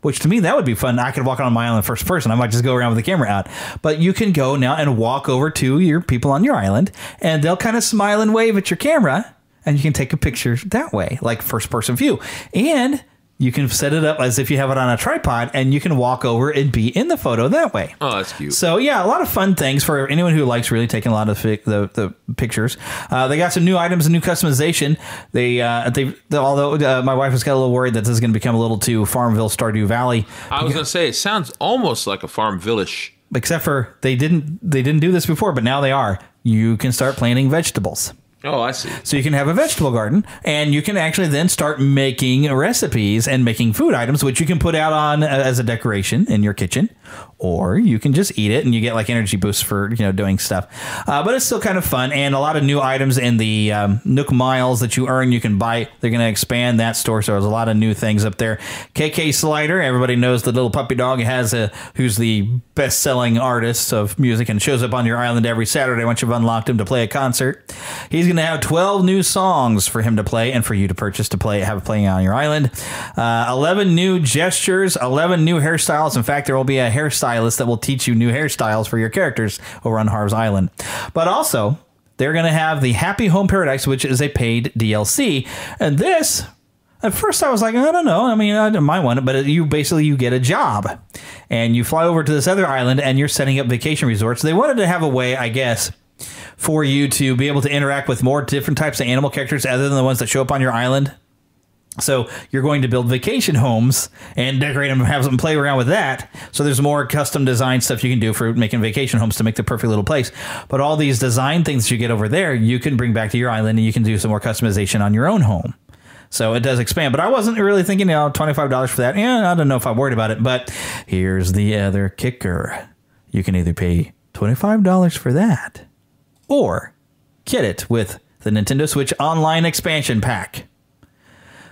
which to me that would be fun. I could walk on my island first person. I might just go around with the camera out. But you can go now and walk over to your people on your island, and they'll kind of smile and wave at your camera, and you can take a picture that way, like first person view. And you can set it up as if you have it on a tripod, and you can walk over and be in the photo that way. Oh, that's cute. So yeah, a lot of fun things for anyone who likes really taking a lot of fi- the the pictures. Uh, they got some new items and new customization. They uh, they although uh, my wife was got a little worried that this is going to become a little too Farmville Stardew Valley. I was going to say it sounds almost like a farm village. Except for they didn't they didn't do this before, but now they are. You can start planting vegetables. Oh, I see. So you can have a vegetable garden, and you can actually then start making recipes and making food items, which you can put out on uh, as a decoration in your kitchen, or you can just eat it, and you get like energy boosts for you know doing stuff. Uh, but it's still kind of fun, and a lot of new items in the um, Nook Miles that you earn, you can buy. They're going to expand that store, so there's a lot of new things up there. KK Slider, everybody knows the little puppy dog has a who's the best-selling artist of music and shows up on your island every Saturday once you've unlocked him to play a concert. He's going to have 12 new songs for him to play and for you to purchase to play have playing on your island. Uh, 11 new gestures, 11 new hairstyles. In fact, there will be a hairstylist that will teach you new hairstyles for your characters over on Harv's Island. But also, they're going to have the Happy Home Paradise, which is a paid DLC. And this at first, I was like, I don't know. I mean, I might want it, but you basically you get a job, and you fly over to this other island, and you're setting up vacation resorts. They wanted to have a way, I guess, for you to be able to interact with more different types of animal characters other than the ones that show up on your island. So you're going to build vacation homes and decorate them, have them play around with that. So there's more custom design stuff you can do for making vacation homes to make the perfect little place. But all these design things you get over there, you can bring back to your island, and you can do some more customization on your own home. So it does expand, but I wasn't really thinking, you know, twenty five dollars for that. Yeah, I don't know if I'm worried about it. But here's the other kicker: you can either pay twenty five dollars for that, or get it with the Nintendo Switch Online Expansion Pack.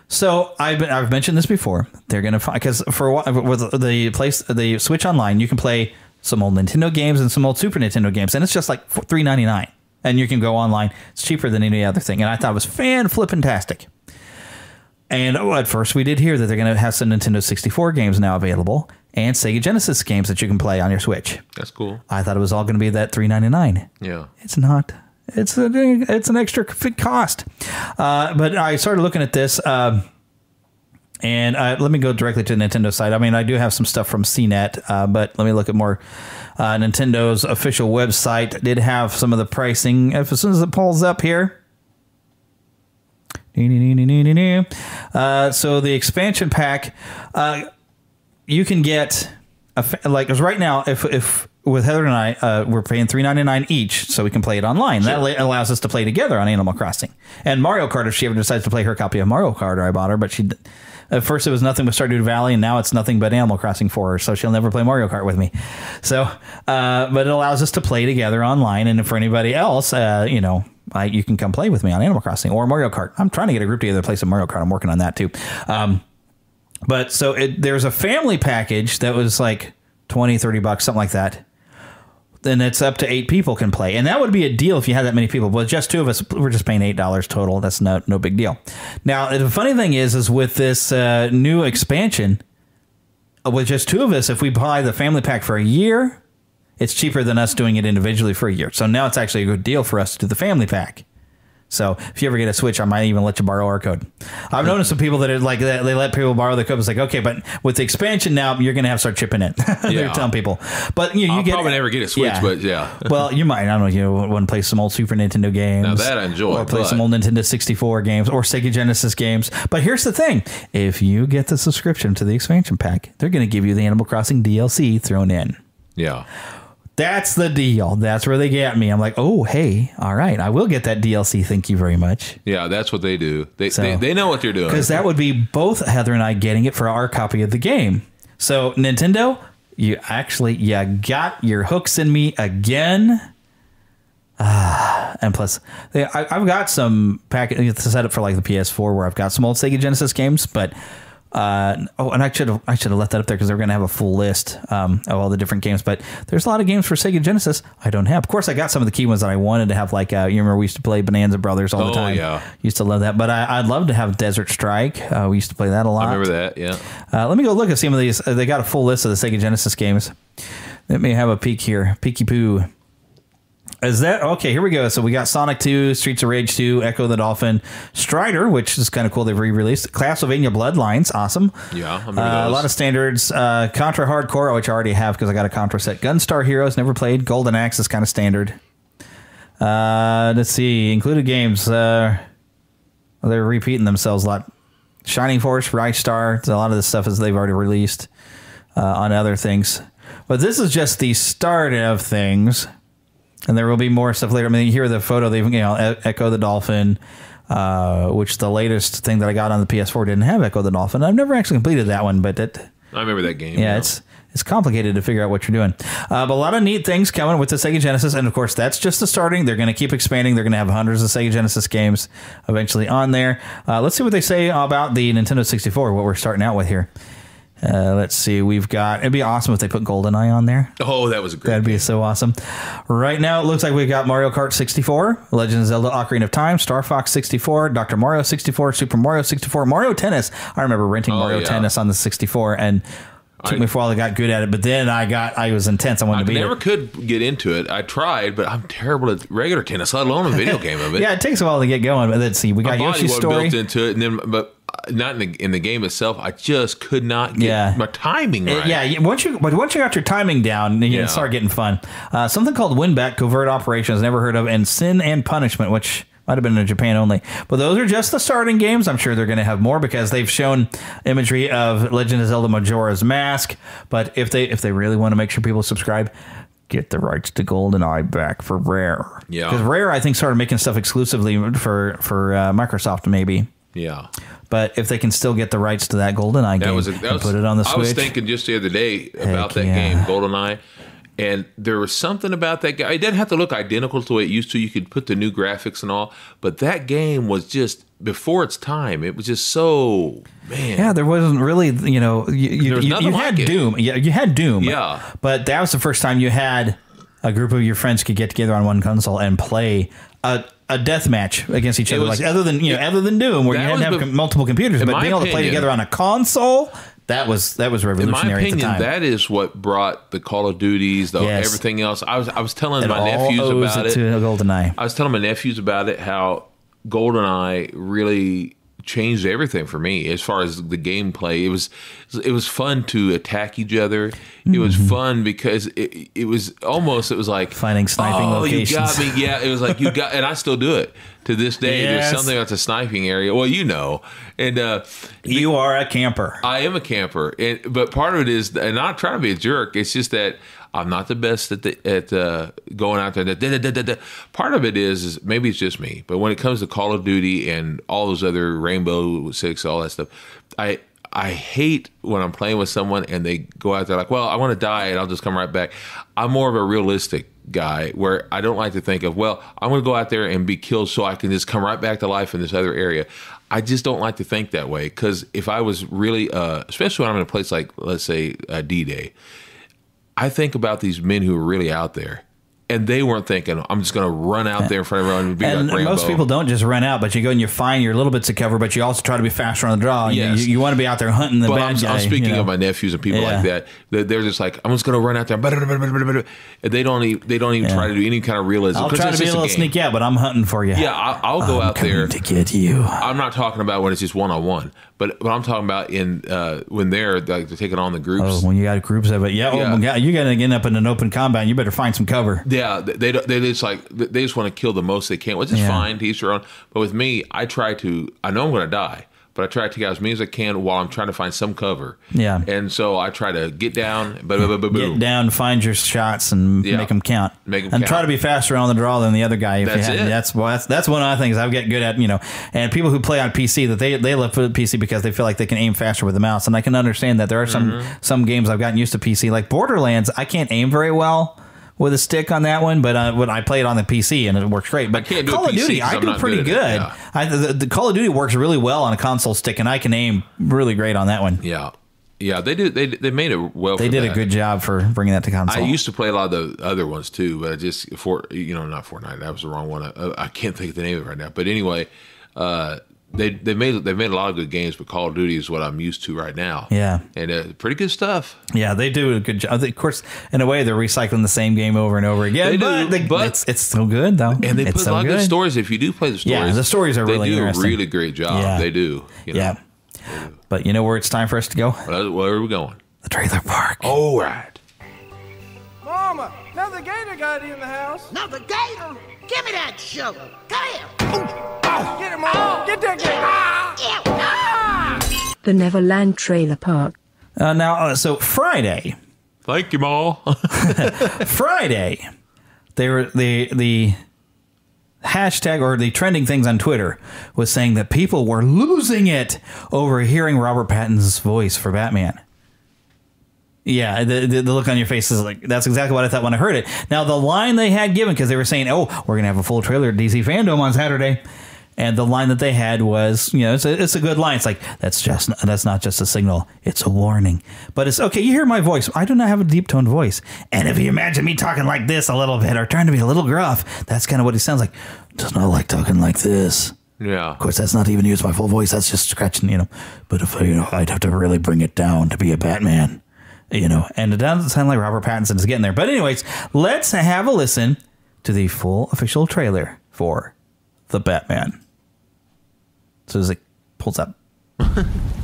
So I've been, I've mentioned this before. They're gonna find because for with the place the Switch Online, you can play some old Nintendo games and some old Super Nintendo games, and it's just like three ninety nine, and you can go online. It's cheaper than any other thing, and I thought it was fan flippin' tastic. And oh, at first, we did hear that they're going to have some Nintendo 64 games now available and Sega Genesis games that you can play on your Switch. That's cool. I thought it was all going to be that 399. Yeah. It's not. It's a, it's an extra cost. Uh, but I started looking at this, um, and uh, let me go directly to the Nintendo site. I mean, I do have some stuff from CNET, uh, but let me look at more. Uh, Nintendo's official website did have some of the pricing. If as soon as it pulls up here. Uh, so the expansion pack, uh, you can get a, like 'cause right now if if with Heather and I uh, we're paying three ninety nine each so we can play it online. That allows us to play together on Animal Crossing and Mario Kart. If she ever decides to play her copy of Mario Kart, or I bought her, but she. At first, it was nothing but Stardew Valley, and now it's nothing but Animal Crossing for her. So she'll never play Mario Kart with me. So, uh, but it allows us to play together online, and for anybody else, uh, you know, I, you can come play with me on Animal Crossing or Mario Kart. I'm trying to get a group together to play some Mario Kart. I'm working on that too. Um, but so it, there's a family package that was like 20, 30 bucks, something like that. Then it's up to eight people can play. And that would be a deal if you had that many people. But just two of us, we're just paying $8 total. That's no, no big deal. Now, the funny thing is, is with this uh, new expansion, uh, with just two of us, if we buy the family pack for a year, it's cheaper than us doing it individually for a year. So now it's actually a good deal for us to do the family pack. So if you ever get a Switch, I might even let you borrow our code. I've noticed some people that are like that they let people borrow the code. It's like okay, but with the expansion now, you're going to have to start chipping in. They're Yeah. telling people, but you, know, you I'll get probably never get a Switch, but yeah. well, you might. I don't know. You want to play some old Super Nintendo games. Now that I enjoy, Or play but- some old Nintendo 64 games or Sega Genesis games. But here's the thing: if you get the subscription to the expansion pack, they're going to give you the Animal Crossing DLC thrown in. Yeah. That's the deal. That's where they get me. I'm like, oh, hey, all right, I will get that DLC. Thank you very much. Yeah, that's what they do. They So- they, they know what they're doing. Because that would be both Heather and I getting it for our copy of the game. So Nintendo, you actually you got your hooks in me again. Ah, and plus, they, I, I've got some packet set up for like the PS4 where I've got some old Sega Genesis games, but uh, oh, and I should have I should have let that up there because they're going to have a full list um, of all the different games. But there's a lot of games for Sega Genesis I don't have. Of course, I got some of the key ones that I wanted to have. Like uh, you remember we used to play Bonanza Brothers all the Oh, time. yeah. used to love that. But I, I'd love to have Desert Strike. Uh, we used to play that a lot. I remember that. Yeah. Uh, let me go look at some of these. Uh, they got a full list of the Sega Genesis games. Let me have a peek here. Peeky poo. Is that okay? Here we go. So we got Sonic 2, Streets of Rage 2, Ecco the Dolphin, Strider, which is kind of cool. They've re-released Castlevania Bloodlines, awesome. Yeah, Uh, a lot of standards. Uh, Contra Hardcore, which I already have because I got a Contra set. Gunstar Heroes, never played. Golden Axe is kind of standard. Uh, let's see, included games. Uh, they're repeating themselves a lot. Shining Force, Bright Star. A lot of this stuff is they've already released uh, on other things. But this is just the start of things, and there will be more stuff later. I mean, you hear the photo. They, you know, Ecco the Dolphin, uh, which the latest thing that I got on the PS4 didn't have Ecco the Dolphin. I've never actually completed that one, but it, I remember that game. yeah, it's it's complicated to figure out what you're doing. Uh, but a lot of neat things coming with the Sega Genesis, and of course, that's just the starting. They're going to keep expanding. They're going to have hundreds of Sega Genesis games eventually on there. Uh, let's see what they say about the Nintendo 64. What we're starting out with here. Uh, let's see. We've got. It'd be awesome if they put GoldenEye on there. Oh, that was a great. That'd be so awesome. Right now, it looks like we've got Mario Kart 64, Legend of Zelda Ocarina of Time, Star Fox 64, Dr. Mario 64, Super Mario 64, Mario Tennis. I remember renting Oh, Mario yeah. Tennis on the 64 and took I- me for a while. I got good at it, but then I got I was intense. I wanted I to I never it. could get into it. I tried, but I'm terrible at regular tennis, let alone a video game of it. Yeah, it takes a while to get going. But let's see. We got Yoshi's story. built into it, and then but not in the in the game itself. I just could not get Yeah. my timing right. Yeah, once you but once you got your timing down, you Yeah. can start getting fun. Uh, something called Winback Covert Operations, never heard of, and Sin and Punishment, which might have been in Japan only. But those are just the starting games. I'm sure they're going to have more because they've shown imagery of Legend of Zelda Majora's Mask. But if they if they really want to make sure people subscribe. Get the rights to GoldenEye back for Rare. Yeah. because Rare I think started making stuff exclusively for for uh, Microsoft maybe. Yeah. But if they can still get the rights to that GoldenEye That game was a, and was, put it on the Switch, I was thinking just the other day about that yeah. game, GoldenEye, and there was something about that game. It didn't have to look identical to the way it used to. You could put the new graphics and all, but that game was just before its time. It was just so man. Yeah, there wasn't really, you know, you, you, you, you had like. Doom. Yeah, you had Doom. Yeah. But that was the first time you had a group of your friends could get together on one console and play a, a death match against each It other. was- like other than you know, other than Doom, where you had to have com- multiple computers, but being able to play together on a console, that was that was revolutionary. In my opinion, at the time. that is what brought the Call of Duties, the Yes. everything else. I was I was telling It my nephews about it it. to GoldenEye. I was telling my nephews about it how GoldenEye really changed everything for me as far as the gameplay. It was it was fun to attack each other. It was Mm-hmm. fun because it, it was almost it was like Finding sniping oh, locations. you got me. Yeah, it was like you got, and I still do it to this day. Yes. There's something about the sniping area. Well, you know, and uh, You are a camper. I am a camper, and, but part of it is, and I'm not trying to be a jerk. It's just that I'm not the best at the at uh, going out there. Da, da, da. Part of it is, is maybe it's just me, but when it comes to Call of Duty and all those other Rainbow Six, all that stuff, I I hate when I'm playing with someone and they go out there like, well, I want to die and I'll just come right back. I'm more of a realistic guy where I don't like to think of, well, I'm going to go out there and be killed so I can just come right back to life in this other area. I just don't like to think that way because if I was really, uh, especially when I'm in a place like, let's say, uh, D Day, I think about these men who are really out there. And they weren't thinking, I'm just going to run out there in front of everyone and be And like most people don't just run out, but you go and you find your little bits of cover, but you also try to be faster on the draw. You- Yes. You, you, want to be out there hunting the but bad I'm, guy. I'm speaking you know. of my nephews and people Yeah. like that. They're, they're just like, I'm just going to run out there, and they don't even they don't even Yeah. try to do any kind of realism. I'll try to be a little game. sneaky out, but I'm hunting for you. Yeah, I'll, I'll go I'm out there to get you. I'm not talking about when it's just one on one, but but I'm talking about in uh, when they're like they're taking on the groups. Oh, when you got groups of it, yeah. Yeah. Oh my God, you got to end up in an open combat. You better find some cover. Yeah, they they they just like they just want to kill the most they can, which is Yeah. fine. To each their own. But with me, I try to. I know I'm going to die, but I try to take out as many as I can while I'm trying to find some cover. Yeah. And so I try to get down, but but- but- Get boom. down, find your shots, and Yeah. make them count. Make 'em and count. try to be faster on the draw than the other guy. If That's it. That's well, that's that's one of the things I've get good at. You know, and people who play on PC that they they love for the PC because they feel like they can aim faster with the mouse, and I can understand that. There are some Mm-hmm. some games I've gotten used to PC, like Borderlands. I can't aim very well. With a stick on that one, but uh, when I play it on the PC and it works great. But Call of Duty, I do pretty good good. yeah. I, the, the Call of Duty works really well on a console stick, and I can aim really great on that one. Yeah, yeah, they did. They they made it well. They did that. a good job for bringing that to console. I used to play a lot of the other ones too, but I just for you know not Fortnite. That was the wrong one. I, I can't think of the name of it right now. But anyway, uh, they they made they made a lot of good games, but Call of Duty is what I'm used to right now. Yeah. and uh, pretty good stuff. Yeah, they do a good job. Of course, in a way, they're recycling the same game over and over again. They do, but, they- but- it's it's still good though, And they it's put a so lot of good stories. If you do play the stories, Yeah, the stories are really good. they really do interesting. a really great job. Yeah. They do. You know? Yeah, but you know where it's time for us to go? Where are we going? The trailer park. All right. Mama, another gator got in the house. Another gator? Give me that shovel. Come here. Get him, Mama. Get that gator. Ah! The Neverland Trailer Park. Uh, now, uh, so Friday, Thank you, Ma. Friday, they were the the hashtag or the trending things on Twitter was saying that people were losing it over hearing Robert Pattinson's voice for Batman. Yeah, the, the, look on your face is like that's exactly what I thought when I heard it. Now the line they had given because they were saying, "Oh, we're gonna have a full trailer at DC Fandome on Saturday," and the line that they had was, you know, it's a, it's a good line. It's like that's just that's not just a signal; it's a warning. But it's okay. You hear my voice. I do not have a deep toned voice, and if you imagine me talking like this a little bit or trying to be a little gruff, that's kind of what he sounds like. Does not like talking like this. yeah. Of course, that's not even use my full voice. That's just scratching, you know. But if I, you know, I'd have to really bring it down to be a Batman, you know. And it doesn't sound like Robert Pattinson is getting there. But anyways, let's have a listen to the full official trailer for the Batman. So as it pulls up.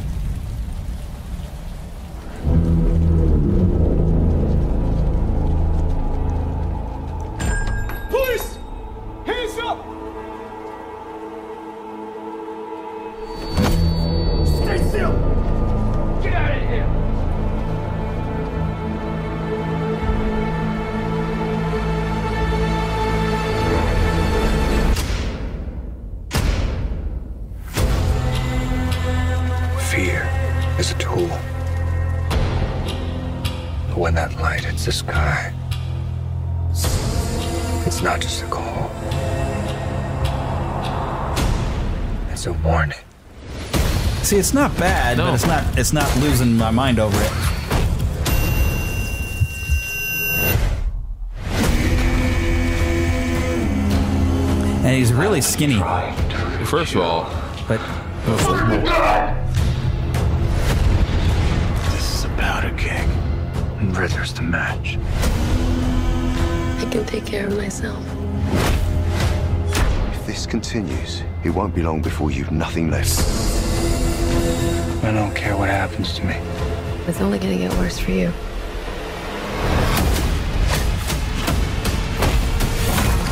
it's not losing my mind over it. and he's really skinny. First of all, but This is about a powder keg, and Riddler's the match. I can take care of myself. If this continues, it won't be long before you've nothing left. I don't care what happens to me. It's only gonna get worse for you.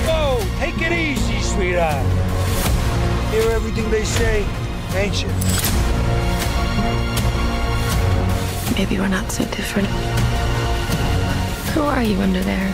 Whoa, take it easy, sweetheart. Hear everything they say, ain't you? Maybe we're not so different. Who are you under there?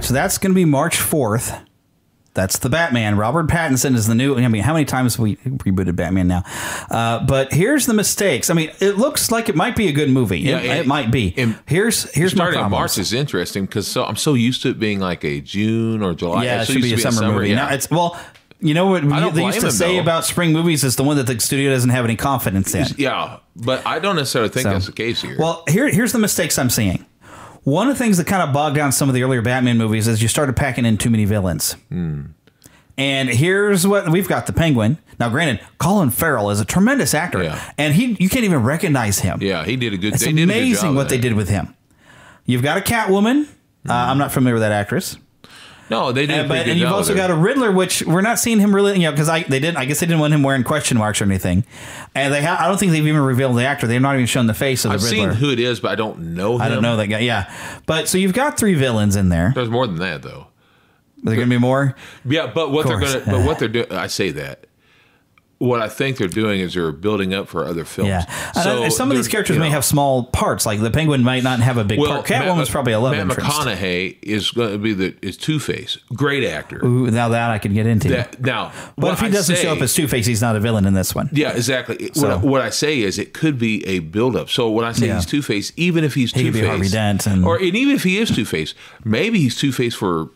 Right, so that's going to be March 4th. That's the Batman. Robert Pattinson is the new. I mean, how many times have we rebooted Batman now? Uh, but here's the mistakes. I mean, it looks like it might be a good movie. it, it might be. Here's here's my starting in problem. March is interesting because so I'm so used to it being like a June or July. yeah, it should be used a to summer, movie. yeah. Now it's well, you know what they used to him, say though. about spring movies is the one that the studio doesn't have any confidence in. yeah, but I don't necessarily think So- that's the case here. Well, here, here's the mistakes I'm seeing. One of the things that kind of bogged down some of the earlier Batman movies is you started packing in too many villains. Hmm. And here's what we've got: the Penguin. Now, granted, Colin Farrell is a tremendous actor, and he you can't even recognize him. yeah, he did a good. It's they did a good amazing job what they did with him. You've got a Catwoman. Uh, I'm not familiar with that actress. No, they did. a Uh, but and you've also got a Riddler, which we're not seeing him really, you know, because I they didn't. I guess they didn't want him wearing question marks or anything, and they ha- I don't think they've even revealed the actor. They've not even shown the face of the I've Riddler. seen who it is, but I don't know. Him. I don't know that guy. Yeah, but so you've got three villains in there. There's more than that, though. Are there going to be more? Yeah, but what they're going to, but what they're doing, I say that. What I think they're doing is they're building up for other films. Yeah, and, uh, some of these characters you may have small parts. Like the Penguin might not have a big well, part. Catwoman's probably a love Matt interest. McConaughey is going to be the is Two Face, great actor. Ooh, now that I can get into. That, now, but if he doesn't say- show up as Two Face, he's not a villain in this one. Yeah, exactly. So- What, I- what I say is it could be a buildup. So when I say Yeah. he's Two Face, even if he's He Two Face, or and even if he is Two Face, maybe he's Two Face for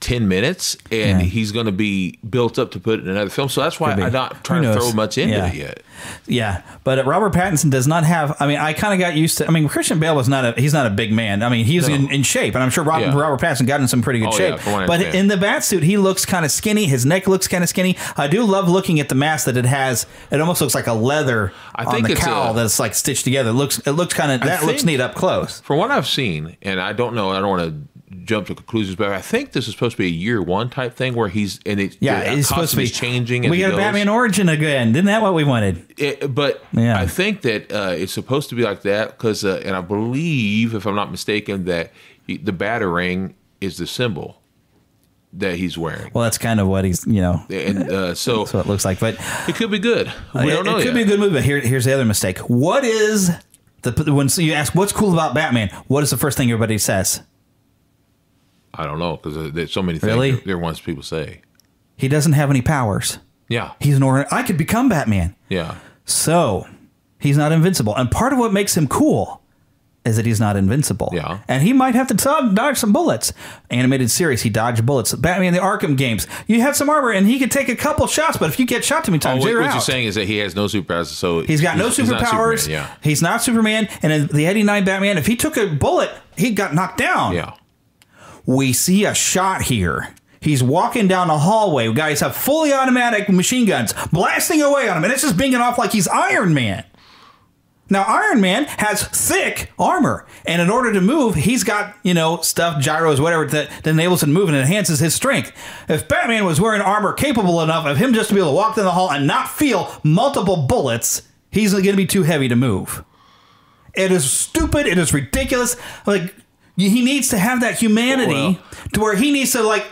ten minutes, and Yeah. he's going to be built up to put in another film. So that's why I'm not trying to throw much into Yeah. it yet. Yeah, but Robert Pattinson does not have. I mean, I kind of got used to. I mean, Christian Bale was not a. He's not a big man. I mean, he's No. in, in shape, and I'm sure Robert, Yeah. Robert Pattinson got in some pretty good Oh, shape. yeah, from what I but in the bat suit, he looks kind of skinny. His neck looks kind of skinny. I do love looking at the mask that it has. It almost looks like a leather I on think the it's cowl a- that's like stitched together. It looks. It looks kind of. That looks neat up close. From what I've seen, and I don't know, I don't want to jump to conclusions, but I think this is supposed to be a year one type thing where he's and it, Yeah, it's supposed to be changing. We got a. Batman origin again. Isn't that what we wanted? It, but Yeah. I think that uh, it's supposed to be like that because, uh, and I believe, if I'm not mistaken, that he, the batarang is the symbol that he's wearing, Well, that's kind of what he's. You know. and uh, so That's what it looks like. But it could be good. We Uh, it, don't know it could yet. be a good movie. But here, here's the other mistake. What is the when you ask what's cool about Batman? What is the first thing everybody says? I don't know because there's so many things Really? there, there ones people say. He doesn't have any powers. Yeah, He's an ordinary. I could become Batman. yeah. So he's not invincible. And part of what makes him cool is that he's not invincible. Yeah. And he might have to dodge, some bullets. Animated series, he dodged bullets. Batman the Arkham games, you have some armor and he can take a couple shots, but if you get shot too many Oh, times, what, you're what out. you're saying is that he has no superpowers, so He's got no he's not superpowers. Superman, yeah, He's not Superman. And in the 89 Batman, if he took a bullet, he got knocked down. yeah. We see a shot here. He's walking down a hallway. Guys have fully automatic machine guns blasting away on him, and it's just binging off like he's Iron Man. Now, Iron Man has thick armor, and in order to move, he's got, you know, stuff, gyros, whatever, that, that enables him to move and enhances his strength. If Batman was wearing armor capable enough of him just to be able to walk down the hall and not feel multiple bullets, he's going to be too heavy to move. It is stupid. It is ridiculous. Like, he needs to have that humanity oh, Well- to where he needs to, like,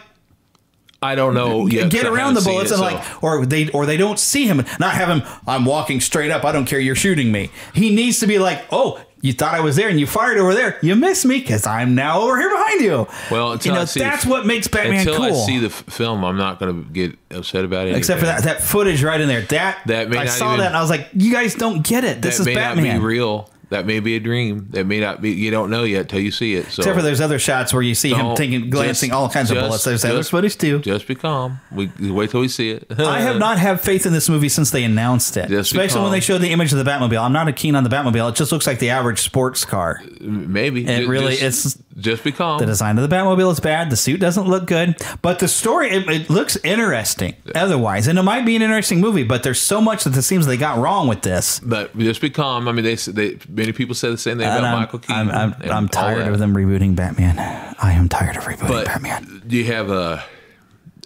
I don't know. yet, get around the bullets it, and so- like or they or they don't see him. Not have him i'm walking straight up. I don't care. You're shooting me. He needs to be like oh you thought i was there and you fired over there. You missed me because i'm now over here behind you. Well, you know I see the that's what makes batman until cool. I see the film, I'm not going to get upset about it. except for that that footage right in there. That That i saw even- that and i was like you guys don't get it. This is batman. real. That may be a dream. That may not be. You don't know yet till you see it. So except for those other shots where you see him taking glancing just- all kinds of bullets there's other just- footage too Just be calm. We wait till we see it. I have not had faith in this movie since they announced it. Just Especially when they showed the image of the Batmobile. I'm not a keen on the Batmobile. It just looks like the average sports car. Maybe It really just, it's just be calm. the design of the Batmobile is bad. The suit doesn't look good, but the story it, it looks interesting. Otherwise, and it might be an interesting movie, but there's so much that it seems they got wrong with this. But just be calm. I mean, they they many people said the same thing about I'm, Michael Keaton. I'm, I'm, I'm tired of them rebooting Batman. I am tired of rebooting But Batman. do you have a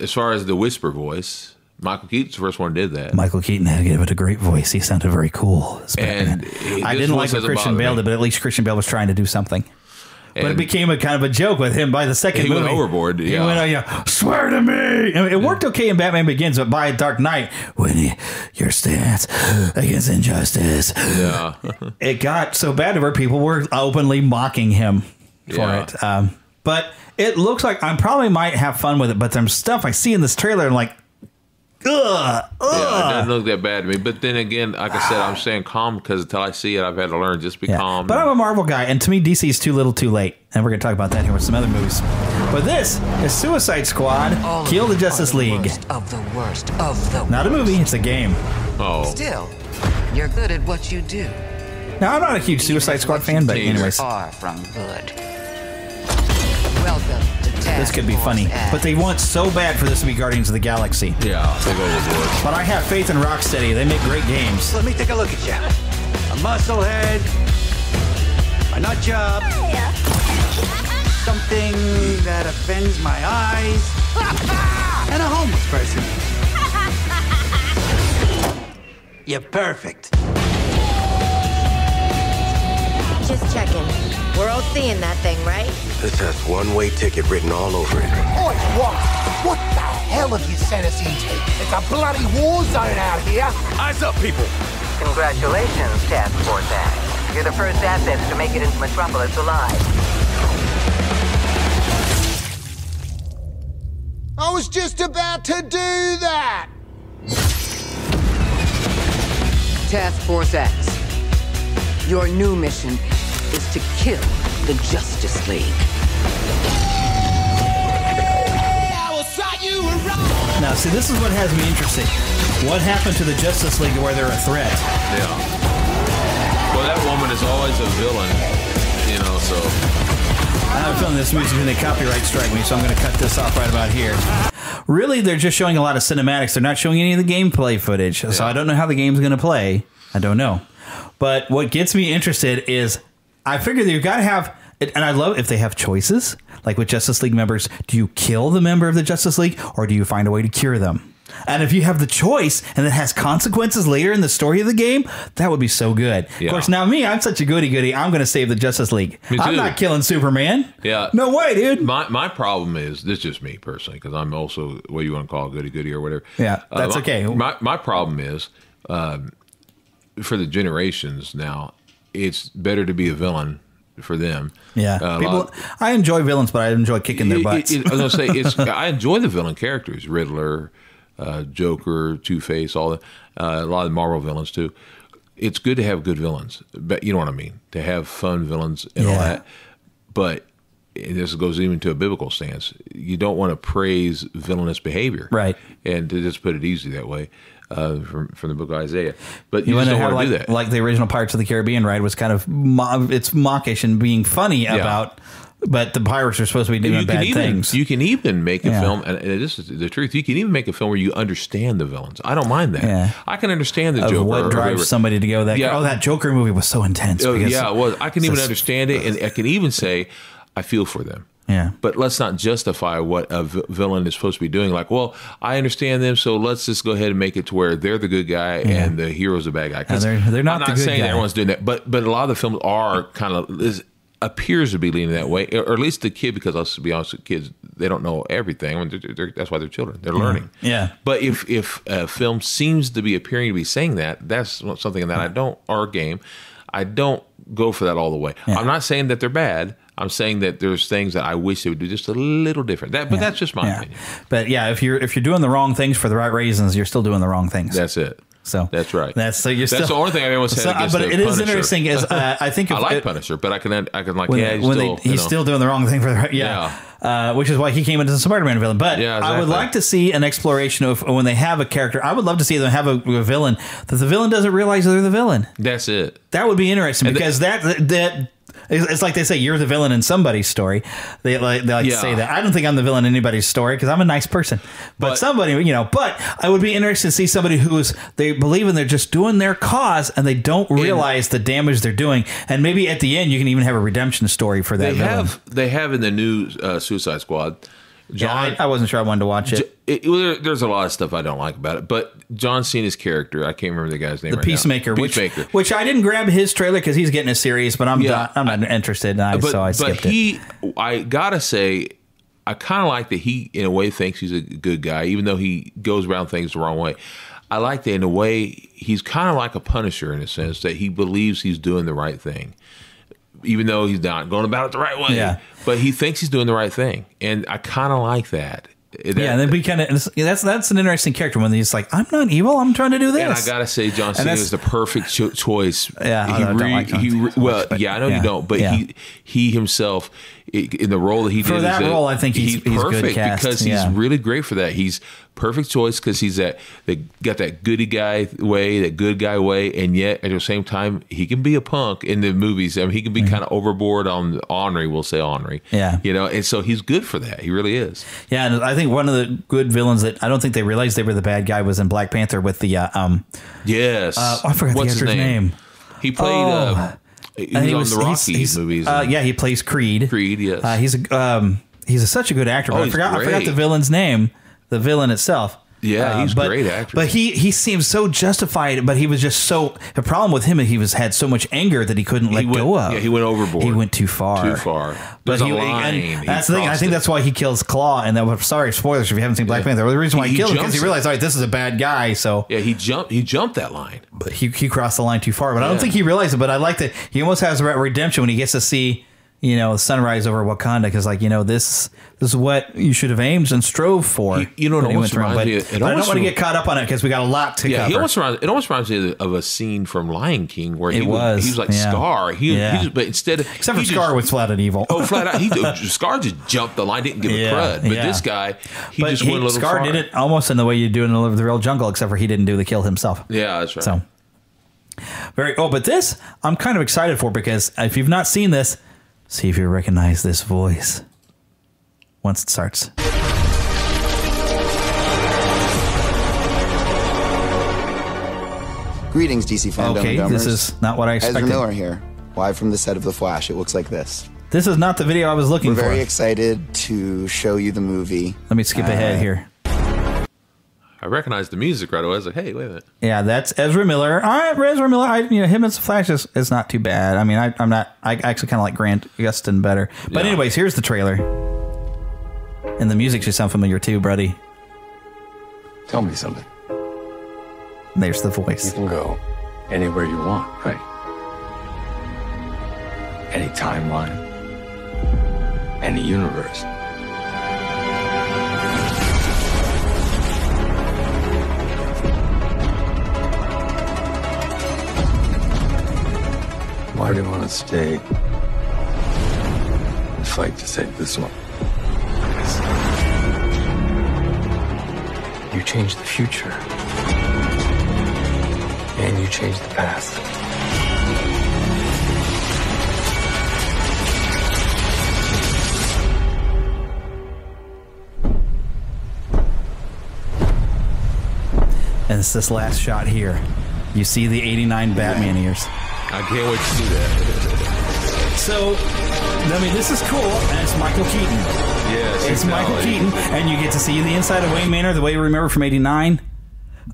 as far as the whisper voice? Michael Keaton's the first one who did that. Michael Keaton had to give it a great voice. He sounded very cool. And I didn't like what Christian Bale did, but at least Christian Bale was trying to do something. But it became a kind of a joke with him by the second He movie. went overboard, He yeah. went, oh, yeah, swear to me. It worked okay in Batman Begins, but by Dark Knight, when he, your stance against injustice, Yeah. it got so bad to where people were openly mocking him for Yeah. it. Um, but it looks like I probably might have fun with it. But there's stuff I see in this trailer, and like, ugh, Yeah, it ugh. doesn't look that bad to me. But then again, like I said, I'm staying calm because until I see it, I've had to learn just be Yeah. calm. But I'm a Marvel guy, and to me, DC is too little, too late. And we're going to talk about that here with some other movies. But this is Suicide Squad: Kill the Justice League. Of the worst of the Not a movie; it's a game. oh, Still, you're good at what you do. Now, I'm not a huge Suicide Squad fan, but anyways, Far from good. Welcome to Task this could be funny. But they want so bad for this to be Guardians of the Galaxy. yeah, they go overboard. But I have faith in Rocksteady. They make great games. Let me take a look at you. A musclehead, a nut job, something that offends my eyes, and a homeless person. You're perfect. Just checking. We're all seeing that thing, right? This has one-way ticket written all over it. Oi, what? What the hell have you sent us into? It's a bloody war zone out here. Eyes up, people. Congratulations, Task Force X. You're the first assets to make it into Metropolis alive. I was just about to do that. Task Force X. Your new mission is to kill the Justice League. Now, see, this is what has me interested. What happened to the Justice League where they're a threat? Yeah. Well, that woman is always a villain, you know. So I have a feeling this movie's going to copyright strike me, so I'm going to cut this off right about here. Really, they're just showing a lot of cinematics. They're not showing any of the gameplay footage, so I don't know how the game's going to play. I don't know. But what gets me interested is I figure that you've got to have, and I love if they have choices. Like with Justice League members, do you kill the member of the Justice League or do you find a way to cure them? And if you have the choice and it has consequences later in the story of the game, that would be so good. Yeah. Of course, now me, I'm such a goody goody. I'm going to save the Justice League. I'm not killing Superman. yeah, No way, dude. My my problem is this is just me personally because I'm also what you want to call a goody goody or whatever. Uh, Yeah, that's my- okay. My my problem is um, for the generations now. It's better to be a villain for them. Yeah, Uh, people. lot- I enjoy villains, but I enjoy kicking their butts. it- it- I was gonna say it's. I enjoy the villain characters, Riddler, uh, Joker, Two Face, all the uh, a lot of the Marvel villains too. It's good to have good villains, but you know what I mean. To have fun villains and all that, but this goes even to a biblical stance. You don't want to praise villainous behavior, Right. And to just put it easy that way, uh, from from the book of Isaiah. But you you, want just to don't want to like, do that. like the original Pirates of the Caribbean ride was kind of mo- it's mockish and being funny about but the pirates are supposed to be doing you can bad even things. you can even make a Yeah. film, and this is the truth. You can even make a film where you understand the villains. I don't mind that. Yeah. I can understand the of Joker. what drives somebody to go that Yeah. oh that Joker movie was so intense. Oh, because yeah, it was. I can even understand it, and I can even say I feel for them. Yeah. But let's not justify what a v- villain is supposed to be doing. Like, well, I understand them, so let's just go ahead and make it to where they're the good guy Yeah. and the hero's the bad guy. 'Cause Yeah, they're- they're not I'm not saying everyone's doing that, but but a lot of the films are kind of this appears to be leaning that way, or at least the kid. Because let's be honest, with kids they don't know everything. I mean, they're, they're, that's why they're children. They're learning. Yeah. But if if a film seems to be appearing to be saying that, that's something that I don't a game, I don't go for that all the way. I'm not saying that they're bad. I'm saying that there's things that I wish they would do just a little different. That, but that's just my Yeah. opinion. But yeah, if you're if you're doing the wrong things for the right reasons, you're still doing the wrong things. That's it. So that's right. That's so you're That's still, the only thing I said So, against But the it is Punisher. interesting. Is uh, I think I like it- Punisher, but I can I can like when, yeah, he's when still they, you he's know. still doing the wrong thing for the right. Yeah. Uh, which is why he came into the Spider-Man villain. But Yeah, I would like to see an exploration of when they have a character. I would love to see them have a, a villain that the villain doesn't realize they're the villain. That's it. That would be interesting And because that that it's like they say you're the villain in somebody's story. They like they like to say that. I don't think I'm the villain in anybody's story because I'm a nice person. But, somebody, you know, but I would be interested to see somebody who is they believe in they're just doing their cause and they don't realize the damage they're doing. And maybe at the end you can even have a redemption story for that They villain. have they have in the new uh, Suicide Squad. Yeah, I, I wasn't sure I wanted to watch it. It, there, there's a lot of stuff I don't like about it, but John Cena's character, I can't remember the guy's name. the right now. Peacemaker, which, which I didn't grab his trailer because he's getting a series, but I'm Yeah. not, I'm not interested, and I, but, so I but skipped it. he, I gotta say, I kind of like that he, in a way, thinks he's a good guy, even though he goes around things the wrong way. I like that in a way, he's kind of like a Punisher in a sense that he believes he's doing the right thing, even though he's not going about it the right way. Yeah. But he thinks he's doing the right thing, and I kind of like that. That- yeah, and then we kind of that's that's an interesting character when he's like, I'm not evil, I'm trying to do this. And I gotta say, John Cena is the perfect cho- choice. Yeah, I he don't like he re- well, yeah, I know yeah, you don't, but yeah. he he himself in the role that he For did that is role, I think he's- he's good perfect because he's yeah. really great for that. He's perfect choice because he's that they got that goody guy way, that good guy way, and yet at the same time he can be a punk in the movies. I mean, he can be kind of overboard on Henri. We'll say. Mm-hmm. Yeah. you know, and so he's good for that. He really is. Yeah, and I think one of the good villains that I don't think they realized they were the bad guy was in Black Panther with the uh, um. Yes. Uh, I forgot What's the his actor's name. He played. Oh. Uh, he And was on the Rocky he's- movies. Uh, yeah, he plays Creed. Creed, yes. Uh, he's a um, he's a, such a good actor. But Oh, I he's forgot I forgot the villain's name. The villain itself. Yeah, Uh, he's a but, great actor. But he he seems so justified. But he was just so the problem with him. is He was had so much anger that he couldn't let He went- go of. yeah, he went overboard. He went too far. Too far. But he, and He that's the thing. I think it. that's why he kills Klaue. And that was sorry spoilers if you haven't seen Black Yeah. Panther. The reason why he, killed him because he realized, all right, this is a bad guy. So Yeah, he jumped. He jumped that line. but he he crossed the line too far. But I don't think he realized it. But I like that he almost has redemption when he gets to see you know sunrise over Wakanda because like you know this this is what you should have aimed and strove for. He- you know, it he almost reminds But, me it but I don't want to get caught up on it because we got a lot to Yeah, cover. he almost reminds, it almost reminds me of a scene from Lion King where he It was, was, he was like yeah. Scar. He, Yeah. he just, but instead of Except for he just- Scar was flat out evil. Oh, flat out. He Scar just jumped the line, didn't give Yeah, a crud. But this guy, he but just went a little Scar far. did it almost in the way you do in the, the real jungle, except for he didn't do the kill himself. Yeah, that's right. So very. Oh, but this I'm kind of excited for because if you've not seen this, see if you recognize this voice once it starts. Greetings, DC fandom Okay, this is not what I expected. Ezra. Miller here, live from the set of The Flash. It looks like this. This is not the video I was looking We're for. very excited to show you the movie. Let me skip ahead Uh, here. I recognized the music right away. I was like, hey, wait a minute. Yeah, that's Ezra Miller. All right, Ezra Miller. I, you know, him as Flash is, is not too bad. I mean, I, I'm not. I actually kind of like Grant Gustin better. But Yeah. anyways, here's the trailer, and the music should sound familiar too, buddy. Tell me something. And There's the voice. You can go anywhere you want, right? Any timeline, any universe. Why do you want to stay and fight to save this one? You change the future. And you change the past. And it's this last shot here. You see the 89 Batman ears. I can't wait to see that. So, I mean, this is cool, and it's Michael Keaton. Yes, It's Michael. Keaton, and you get to see the inside of Wayne Manor the way you remember from '89.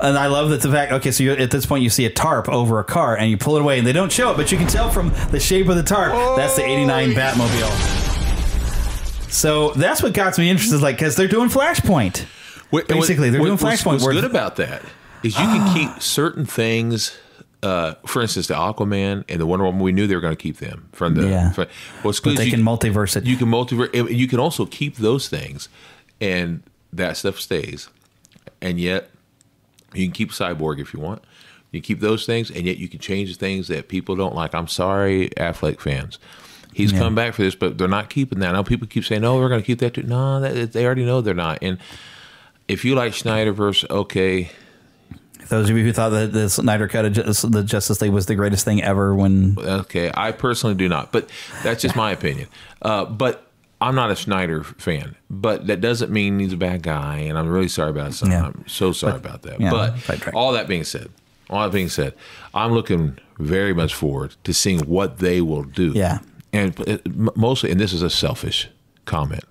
And I love that the fact. Okay, so you at this point you see a tarp over a car, and you pull it away, and they don't show it, but you can tell from the shape of the tarp that's the '89 Batmobile. So that's what got me interested, like because they're doing Flashpoint. What- Basically, they're what- doing what's- Flashpoint. What's where- good about that is you can keep certain things. Uh, for instance, the Aquaman and the Wonder Woman, we knew they were going to keep them from the. Yeah. From, good is they you can multiverse it. You can multiverse. You can also keep those things, and that stuff stays, and yet you can keep Cyborg if you want. You keep those things, and yet you can change the things that people don't like. I'm sorry, Affleck fans. He's Yeah. come back for this, but they're not keeping that. Now people keep saying, "No, we're going to keep that too." No, that, they already know they're not. And if you like Schneiderverse, okay, Those of you who thought that the Snyder Cut of Justice, the Justice League was the greatest thing ever, when okay, I personally do not, but that's just my opinion. Uh, but I'm not a Schneider fan, but that doesn't mean he's a bad guy, and I'm really sorry about that. Yeah. I'm so sorry But- about that. yeah, but all that being said, all that being said, I'm looking very much forward to seeing what they will do. Yeah. and uh, mostly, and this is a selfish comment.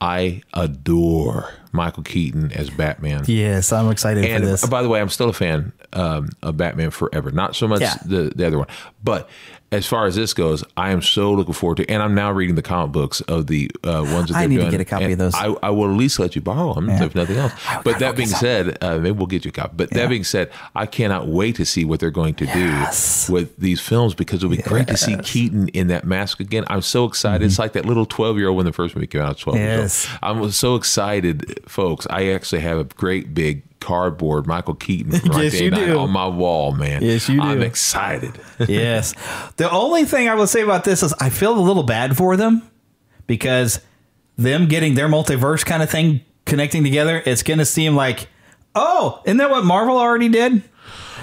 I adore Michael Keaton as Batman. yes, I'm excited And for this. Uh, by the way, I'm still a fan um, of Batman Forever. Not so much Yeah. the the other one, but as far as this goes, I am so looking forward to. And I'm now reading the comic books of the uh, ones that I they're need to get a copy of those. I, I will at least let you borrow them Yeah. if nothing else. But that being said, uh, maybe we'll get you a copy. But that being said, I cannot wait to see what they're going to do with these films because it'll be great to see Keaton in that mask again. I'm so excited. It's like that little 12 year old when the first movie came out. I 12 years Mm-hmm. Yes. old. I'm so excited, folks. I actually have a great big cardboard Michael Keaton Yes, you do. on my wall, man. Yes, you I'm excited. yes. The only thing I will say about this is I feel a little bad for them because them getting their multiverse kind of thing connecting together, it's going to seem like, oh, isn't that what Marvel already did?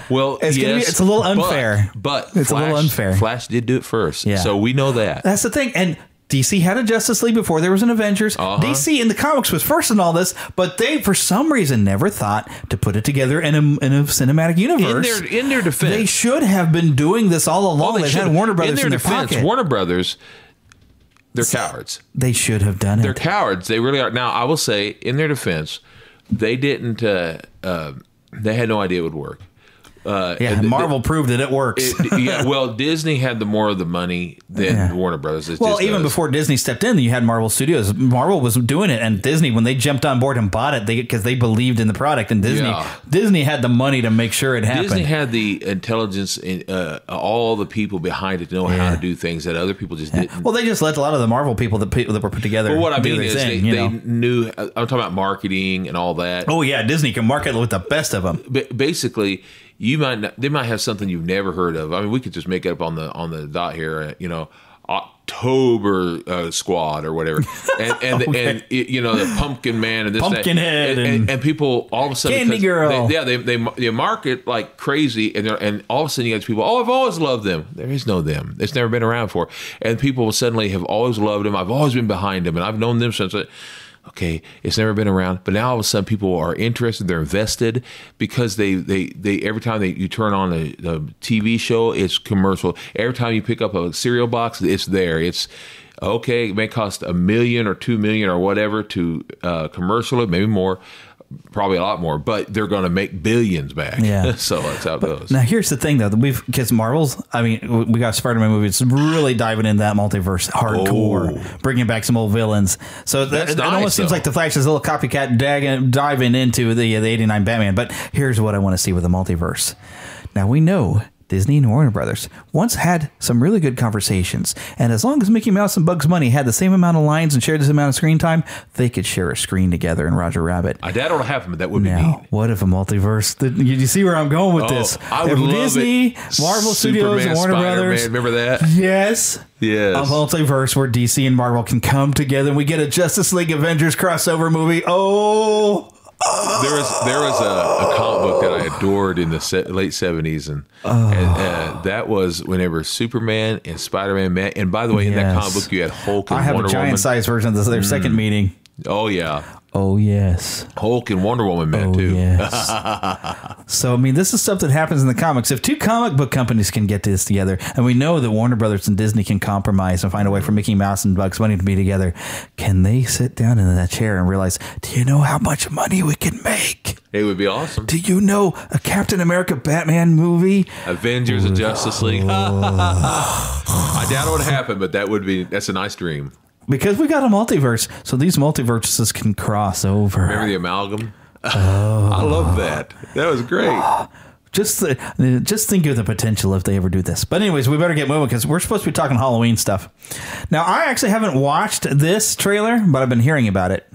Well, It's gonna be- yes, it's a little unfair. But, It's a little unfair. Flash did do it first, Yeah. so we know that. That's the thing. And DC had a Justice League before there was an Avengers. Uh-huh. DC in the comics was first in all this, but they, for some reason, never thought to put it together in a, in a cinematic In universe. their in their defense, they should have been doing this all along. they had should've- Warner Brothers in in their their, defense. pocket. Warner Brothers, they're cowards. they should have done it. They're cowards. They really are. Now, I will say, in their defense, they didn't. Uh, uh, they had no idea it would work. Uh, yeah, and Marvel proved that it works. it- yeah, well, Disney had the more of the money than Yeah. Warner Brothers. It well, even does. before Disney stepped in, you had Marvel Studios. Marvel was doing it, and Disney, when they jumped on board and bought it, they because they believed in the product, and Disney, Yeah. Disney had the money to make sure it happened. Disney had the intelligence and uh, all the people behind it to know how to do things that other people just didn't. well, they just let a lot of the Marvel people that people that were put together. But what I mean is, thing, they, they knew. I'm talking about marketing and all that. Oh yeah, Disney can market with the best of them. But basically, you might not, they might have something you've never heard of. I mean, we could just make it up on the on the dot here. uh, You know, October uh, Squad or whatever, and and, Okay. and it- you know the Pumpkin Man and this. Pumpkinhead and, and- and people all of a sudden Candy Girl. they- yeah, they, they they market like crazy, and they're, and all of a sudden you get people. Oh, I've always loved them. There is no them. It's never been around for, and people suddenly have always loved them. I've always been behind them, and I've known them since. Okay, it's never been around, but now all of a sudden people are interested, they're invested because they they, they every time they you turn on a, a TV show, it's commercial. Every time you pick up a cereal box, it's there. It's okay. It may cost a million or two million or whatever to uh, commercial it, maybe more. Probably a lot more, but they're going to make billions back. Yeah. so that's how it goes. Now here's the thing though, that we've because Marvel's. I mean, we got Spider-Man movies really diving into that multiverse hardcore, oh. bringing back some old villains. So that, Oh. It nice, almost seems like the Flash is a little copycat dagging, diving into the the '89 Batman. But here's what I want to see with the multiverse. Now we know. Disney and Warner Brothers once had some really good conversations, and as long as Mickey Mouse and Bugs Bunny had the same amount of lines and shared the same amount of screen time, they could share a screen together in Roger Rabbit. I doubt it'll happen, but that would be neat. Now, what if a multiverse? Did you see where I'm going with Oh, this? I would If love Disney, it. Marvel Studios, Superman, Warner Spider-Man, Brothers. remember that? Yes. Yes. A multiverse where DC and Marvel can come together and we get a Justice League Avengers crossover movie. Oh, there was there was a, a comic book that I adored in the se- late seventies, and, and uh, that was whenever Superman and Spider Man met. And by the way, in that comic book, you had Hulk and I have Wonder a giant Woman. size version of this, their second Mm. meeting. Oh yeah, Oh yes. Hulk and Wonder Woman met Oh, too. yes. So I mean, this is stuff that happens in the comics. If two comic book companies can get this together, and we know that Warner Brothers and Disney can compromise and find a way for Mickey Mouse and Bugs Bunny to be together, can they sit down in that chair and realize, do you know how much money we can make? it would be awesome. Do you know a Captain America Batman movie? Avengers of Justice League. I doubt it would happen, but that would be that's a nice dream. Because we got a multiverse, so these multiverses can cross over. Remember the amalgam? Oh. I love that. That was great. Just, uh, just think of the potential if they ever do this. But anyways, we better get moving because we're supposed to be talking Halloween stuff. Now, I actually haven't watched this trailer, but I've been hearing about it.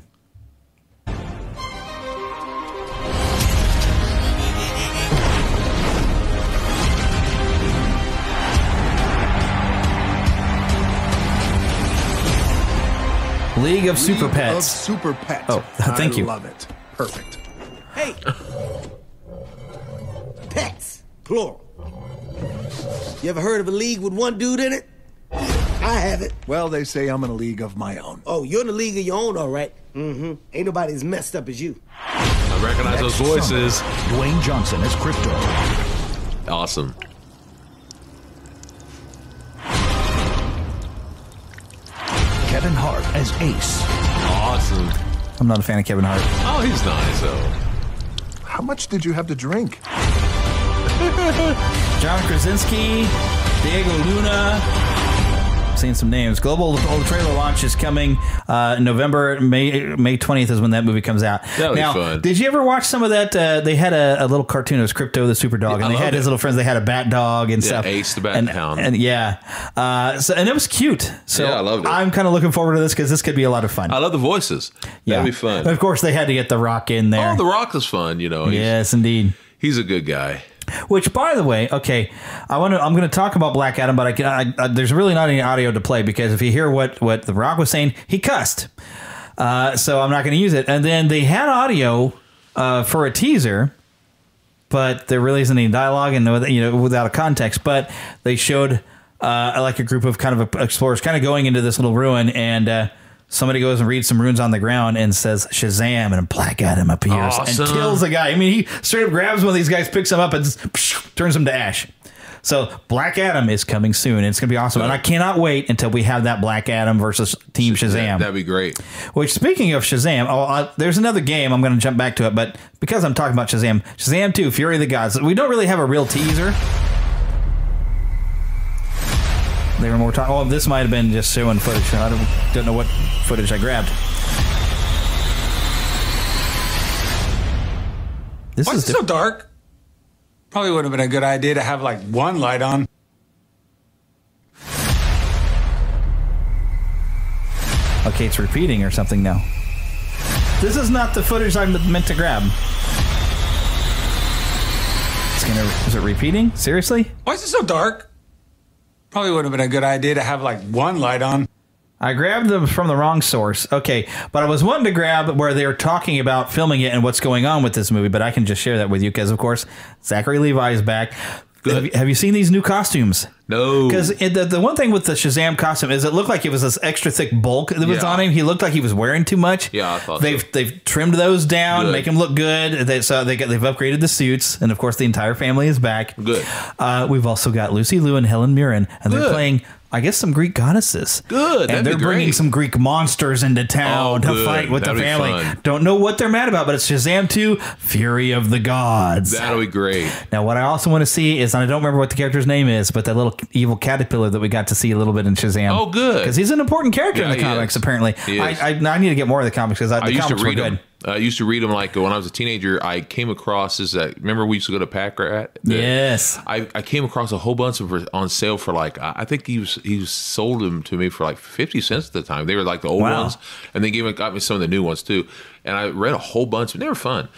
League of Super League Pets. Of Super Pets. Oh, thank I you. love it. Perfect. Hey! Pets, plural. You ever heard of a league with one dude in it? I have it. Well, they say I'm in a league of my own. Oh, you're in a league of your own, all right. Mm-hmm. Ain't nobody as messed up as you. I recognize those voices. Dwayne Johnson as Krypto. Awesome. Kevin Hart as Ace. Awesome. I'm not a fan of Kevin Hart. Oh, he's nice though. How much did you have to drink? John Krasinski, Diego Luna. Seeing some names. Global the trailer launch is coming uh, November May May twentieth is when that movie comes out. That'll be now, fun. did you ever watch some of that? Uh, they had a, a little cartoon. It was Krypto the Super Dog, Yeah, and they had loved his little friends. They had a bat dog and Yeah, stuff. Ace the Bat and, Hound. and yeah, uh, so and it was cute. So Yeah, I loved it. I'm kind of looking forward to this because this could be a lot of fun. I love the voices. yeah, That'd be fun. And of course, they had to get the Rock in there. Oh, The Rock is fun. You know. Yes, indeed. He's a good guy. Which, by the way, okay, I want to. I'm going to talk about Black Adam, but I, can, I, I there's really not any audio to play because if you hear what what The Rock was saying, he cussed. Uh, so I'm not going to use it. And then they had audio uh, for a teaser, but there really isn't any dialogue and you know without a context. But they showed uh, like a group of kind of explorers kind of going into this little ruin and. Somebody goes and reads some runes on the ground and says Shazam, and a Black Adam appears Awesome. and kills a guy. I mean, he straight up grabs one of these guys, picks him up, and just, turns him to ash. So Black Adam is coming soon. and It's going to be awesome, and I cannot wait until we have that Black Adam versus Team Shazam. That'd be great. Which, speaking of Shazam, oh, uh, there's another game. I'm going to jump back to it, but because I'm talking about Shazam, Shazam 2, Fury of the Gods. We don't really have a real teaser. They were more talking. Oh, this might have been just showing footage. I don't, don't know what footage I grabbed. This Why is so dark? Probably would have been a good idea to have like one light on. Okay, it's repeating or something now. This is not the footage I'm meant to grab. It's gonna. Is it repeating? Seriously? Why is it so dark? Probably would have been a good idea to have like one light on. I grabbed them from the wrong source. Okay, but I was wanting to grab where they were talking about filming it and what's going on with this movie. But I can just share that with you because, of course, Zachary Levi is back. Have you, have you seen these new costumes? No. Because the, the one thing with the Shazam costume is it looked like it was this extra thick bulk that was Yeah. on him. He looked like he was wearing too much. Yeah, I thought they've so. they've trimmed those down, Good. make him look good. They, so they got, they've upgraded the suits, and of course the entire family is back. Good. Uh, we've also got Lucy Liu and Helen Mirren, and they're playing. I guess some Greek goddesses. Good, And they're bringing some Greek monsters into town Oh, to good. fight with That'd the family. fun. Don't know what they're mad about, but it's Shazam 2 Fury of the Gods. That'll be great. Now, what I also want to see is, and I don't remember what the character's name is, but that little evil caterpillar that we got to see a little bit in Shazam. Oh, good. Because he's an important character Yeah, in the comics, is. apparently. I, I, I need to get more of the comics because the I used to comics were good. them. I used to read them like when I was a teenager. I came across this. Uh, remember we used to go to Pack Rat. Yes. I, I came across a whole bunch of on sale for like I I think he was he sold them to me for like fifty cents at the time. They were like the old Wow. ones, and they gave me got me some of the new ones too. And I read a whole bunch. They were fun.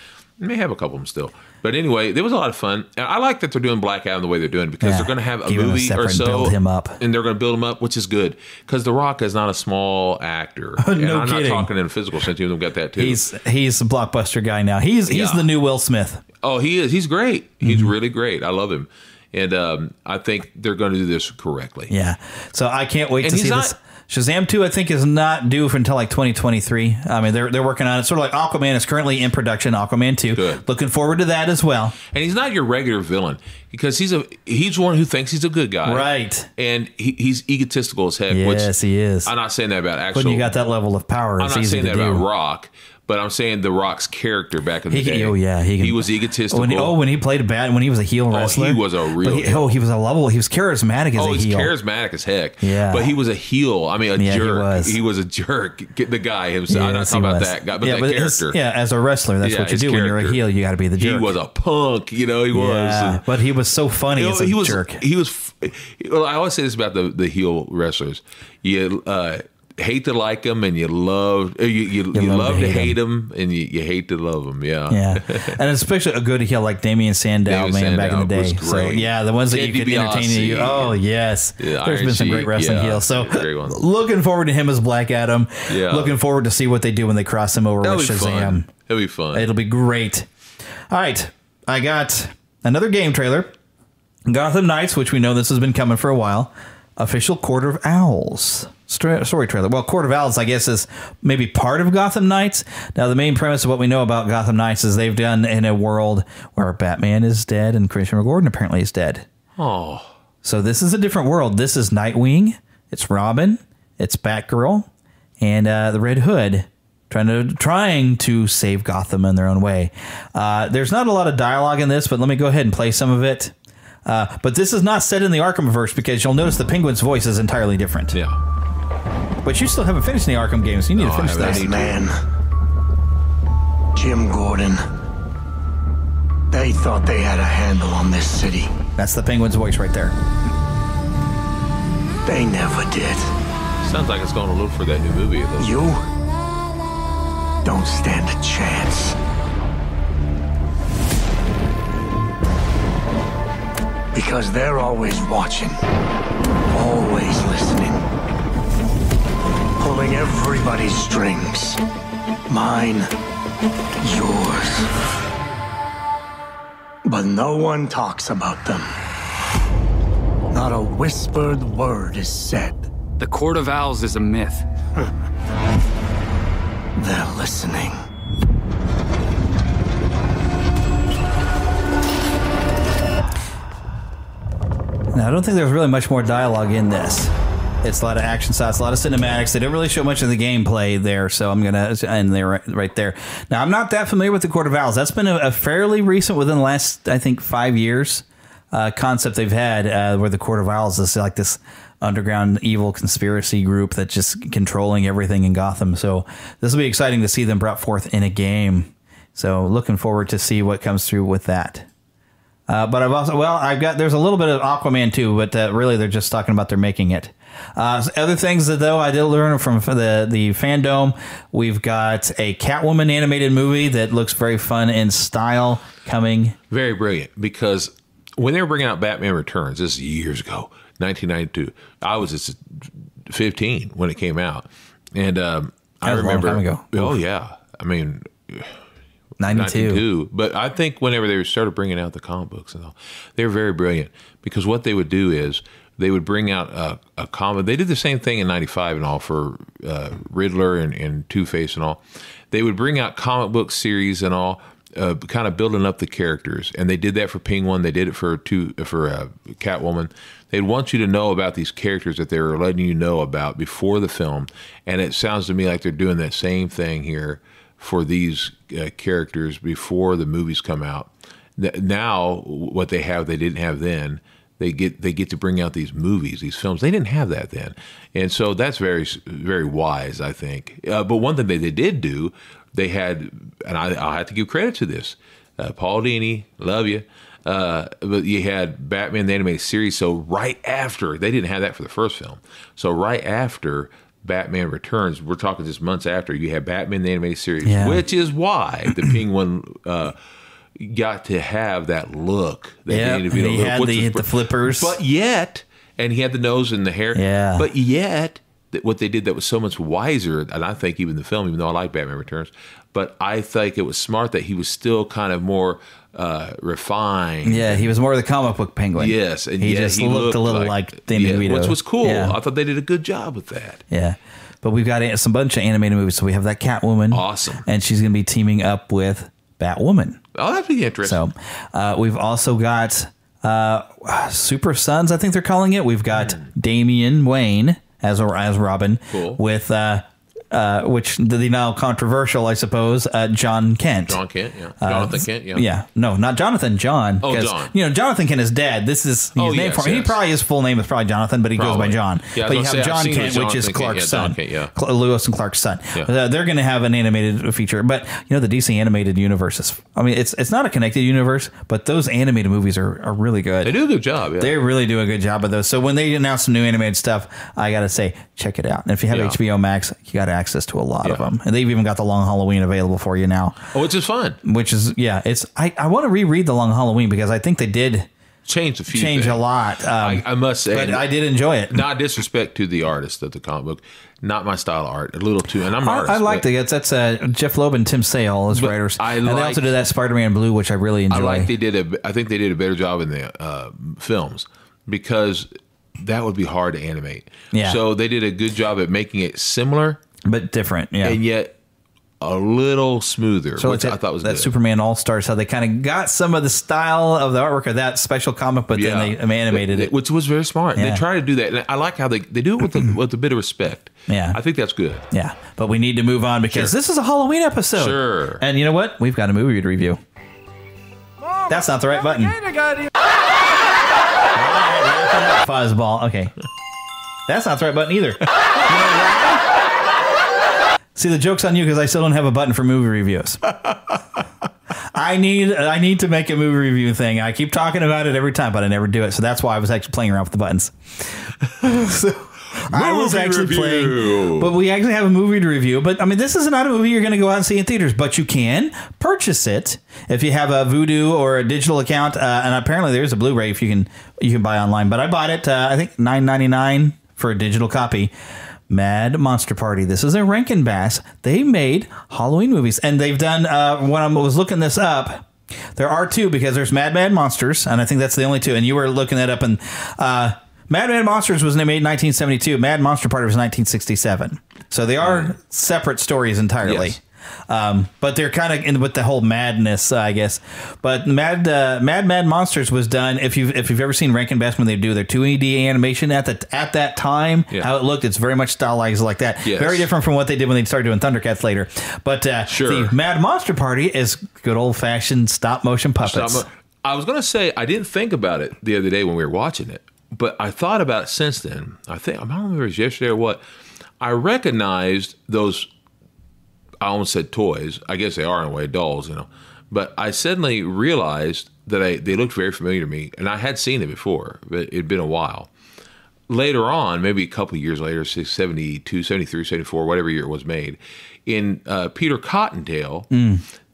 May have a couple of them still. But anyway, it was a lot of fun. And I like that they're doing Black Adam the way they're doing it because Yeah. they're going to have a a movie or so, build him up. and they're going to build him up, which is good because The Rock is not a small actor. No and I'm kidding. not talking in a physical sense. You've got that too. He's he's a blockbuster guy now. He's he's Yeah. the new Will Smith. Oh, he is. He's great. He's Mm-hmm. really great. I love him, and um, I think they're going to do this correctly. Yeah. So I can't wait And to he's see not- this Shazam 2, I think, is not due for until like 2023. I mean, they're, they're working on it. Sort of like Aquaman is currently in production, Aquaman 2. Looking forward to that as well. And he's not your regular villain because he's a he's one who thinks he's a good guy, Right. And he, he's egotistical as heck. Yes, which he is. I'm not saying that about actual. when you got that level of power, I'm it's not easy saying to that do. about Rock, but I'm saying the Rock's character back in the He day. oh yeah, he, can, was egotistical. When he, oh, when he played a bad, when he was a heel Oh, he was a real he, oh, he was a level. He was charismatic as oh, a he's heel. charismatic as heck. Yeah. but he was a heel. I mean, a Yeah, he jerk. was. a jerk. Get the guy himself. I'm not talking about that guy, but yeah, that it's- character. Yeah, as a wrestler, that's Yeah, what you do when you're a heel. You got to be the jerk. He was a punk. You know, he was. Yeah, but he was so funny You know, he was, jerk. He was. Well, I always say this about the the heel wrestlers. You uh, hate to like them, and you love uh, you you, you, love, to hate them, and you, you hate to love them. Yeah, Yeah, and especially a good heel like Damien Sandow, Damien man, back in the day. So yeah, the ones that you could entertain you. Oh yes, Yeah, there's Iron been some great wrestling yeah, heels. So looking forward to him as Black Adam. Yeah. looking forward to see what they do when they cross him over That'll with Shazam. It'll be fun. It'll be great. All right, I got another game trailer. Gotham Knights, which we know this has been coming for a while. Official Court of Owls story trailer. Well, Court of Owls, I guess, is maybe part of Gotham Knights. Now, the main premise of what we know about Gotham Knights is they've done in a world where Batman is dead and Commissioner Gordon apparently is dead. Oh, So this is a different world. This is Nightwing. It's Robin. It's Batgirl, and uh, the Red Hood trying to trying to save Gotham in their own way. Uh, there's not a lot of dialogue in this, but let me go ahead and play some of it. Uh, but this is not set in the Arkhamverse because you'll notice the Penguin's voice is entirely different. Yeah. But you still haven't finished the Arkham games. You need to finish that. Man, Jim Gordon, they thought they had a handle on this city. That's the Penguin's voice right there. They never did. Sounds like it's going to look for that new movie. Though. You don't stand a chance. Because they're always watching, always listening, pulling everybody's strings. Mine, yours. But no one talks about them. Not a whispered word is said. The Court of Owls is a myth. They're listening. Now, I don't think there's really much more dialogue in this. It's a lot of action shots, a lot of cinematics. They don't really show much of the gameplay there, so I'm gonna end there right, right there. Now, I'm not that familiar with the Court of Owls. That's been a, a fairly recent, within the last, I think, five years, uh, concept they've had uh, where the Court of Owls is like this underground evil conspiracy group that's just controlling everything in Gotham. So this will be exciting to see them brought forth in a game. So looking forward to see what comes through with that. Uh, but I've also well, I've got there's a little bit of Aquaman too, but uh, really they're just talking about they're making it. Uh, other things that though I did learn from the the fandom, we've got a Catwoman animated movie that looks very fun in style coming. Very brilliant because when they were bringing out Batman Returns, this is years ago, 1992. I was just 15 when it came out, and um, I That was a long remember. time ago. Oh yeah, I mean. 92. But I think whenever they started bringing out the comic books and all, they were very brilliant because what they would do is they would bring out a, a comic. They did the same thing in '95 and all for uh, Riddler and, and Two Face and all. They would bring out comic book series and all, uh, kind of building up the characters. And they did that for Penguin. They did it for two for uh, Catwoman. They'd want you to know about these characters that they were letting you know about before the film. And it sounds to me like they're doing that same thing here for these uh, characters before the movies come out. Now, what they have, they didn't have then. They get they get to bring out these movies, these films. They didn't have that then, and so that's very very wise, I think. Uh, but one thing that they did do, they had, and I, I have to give credit to this, uh, Paul Dini, love you. Uh, but you had Batman the animated series. So right after they didn't have that for the first film. So right after Batman Returns, we're talking just months after you had Batman the animated series, Yeah. which is why the Penguin uh, got to have that look. That needed and he look, had the- the flippers. but yet, and he had the nose and the hair. Yeah. but yet that what they did that was so much wiser, and I think even the film, even though I like Batman Returns, but I think it was smart that he was still kind of more uh, refined. Yeah, he was more of the comic book penguin. Yes, and he yeah, just he looked, a little like- like, Danny yeah, DeVito, which was cool. Yeah. I thought they did a good job with that. Yeah. But we've got a- some bunch of animated movies. So we have that Catwoman. Awesome. And she's going to be teaming up with Batwoman. Oh, that'd be interesting. So uh, we've also got uh, Super Sons, I think they're calling it. We've got Damian Wayne as as Robin Cool. with uh, uh, which the now controversial, I suppose, uh, John Kent. John Kent, yeah. Uh, Jonathan Kent, yeah. Yeah, no, not Jonathan. John. Oh, John. You know, Jonathan Kent is dead. This is his Oh, name yes, for him. He probably his full name is probably Jonathan, but he goes by John. Yeah, but you have say, John Kent, which is. Clark's son. Kent, yeah. Lewis and Clark's son. Yeah. Uh, they're going to have an animated feature, but you know the DC animated universe is. I mean, it's it's not a connected universe, but those animated movies are, are really good. They do a good job. Yeah. They really do a good job of those. So when they announce some new animated stuff, I gotta say, check it out. And if you have. HBO Max, you got access to a lot of them, and they've even got the Long Halloween available for you now. Oh, which is fun. Which is yeah, it's I, I want to reread the Long Halloween because I think they did change a few change a lot. Um, I, I must say, but I did enjoy it. Not disrespect to the artist of the comic book, not my style of art. A little too, and I'm an I, artist. I like the that's uh, Jeph Loeb and Tim Sale as writers, I and they also did that Spider-Man Blue, which I really enjoy. I like they did a. I think they did a better job in the uh, films because that would be hard to animate. Yeah. So they did a good job at making it similar but different. Yeah, and yet a little smoother, So which it's I thought was that good. Superman All Stars, how they kind of got some of the style of the artwork of that special comic, but then they animated it. which was very smart. Yeah. They try to do that, and I like how they, they do it with a, with a bit of respect. Yeah. I think that's good. Yeah, but we need to move on because Sure. this is a Halloween episode. Sure. And you know what? We've got a movie to review. That's not the right button. Fuzzball. Okay. That's not the right button either. You know why? See, the joke's on you because I still don't have a button for movie reviews. I need I need to make a movie review thing. I keep talking about it every time, but I never do it. So that's why I was actually playing around with the buttons. so I was actually review. playing, but we actually have a movie to review. But I mean, this is not a movie you're going to go out and see in theaters, but you can purchase it if you have a Vudu or a digital account. Uh, and apparently, there's a Blu-ray if you can you can buy online. But I bought it. Uh, I think nine ninety nine for a digital copy. Mad Monster Party. This is a Rankin Bass. They made Halloween movies, and they've done. Uh, when I was looking this up, there are two because there's Mad Mad Monsters, and I think that's the only two. And you were looking that up, and uh, Mad Mad Monsters was made in 1972. Mad Monster Party was 1967. So they are separate stories entirely. Yes. Um, but they're kind of in with the whole madness, uh, I guess. But Mad uh, Mad Mad Monsters was done. If you've if you've ever seen Rankin Bass when they do their 2D animation at the at that time, Yeah. how it looked, it's very much stylized like that. Yes. Very different from what they did when they started doing Thundercats later. But uh, Sure. the Mad Monster Party is good old fashioned stop motion puppets. Stop mo- I was going to say I didn't think about it the other day when we were watching it, but I thought about it since then. I think I don't remember if it was yesterday or what. I recognized those. I almost said toys. I guess they are in a way dolls, you know. But I suddenly realized that I, they looked very familiar to me, and I had seen it before, but it'd been a while. Later on, maybe a couple years later, say 72, 73, 74, whatever year it was made, in uh, Peter Cottontail,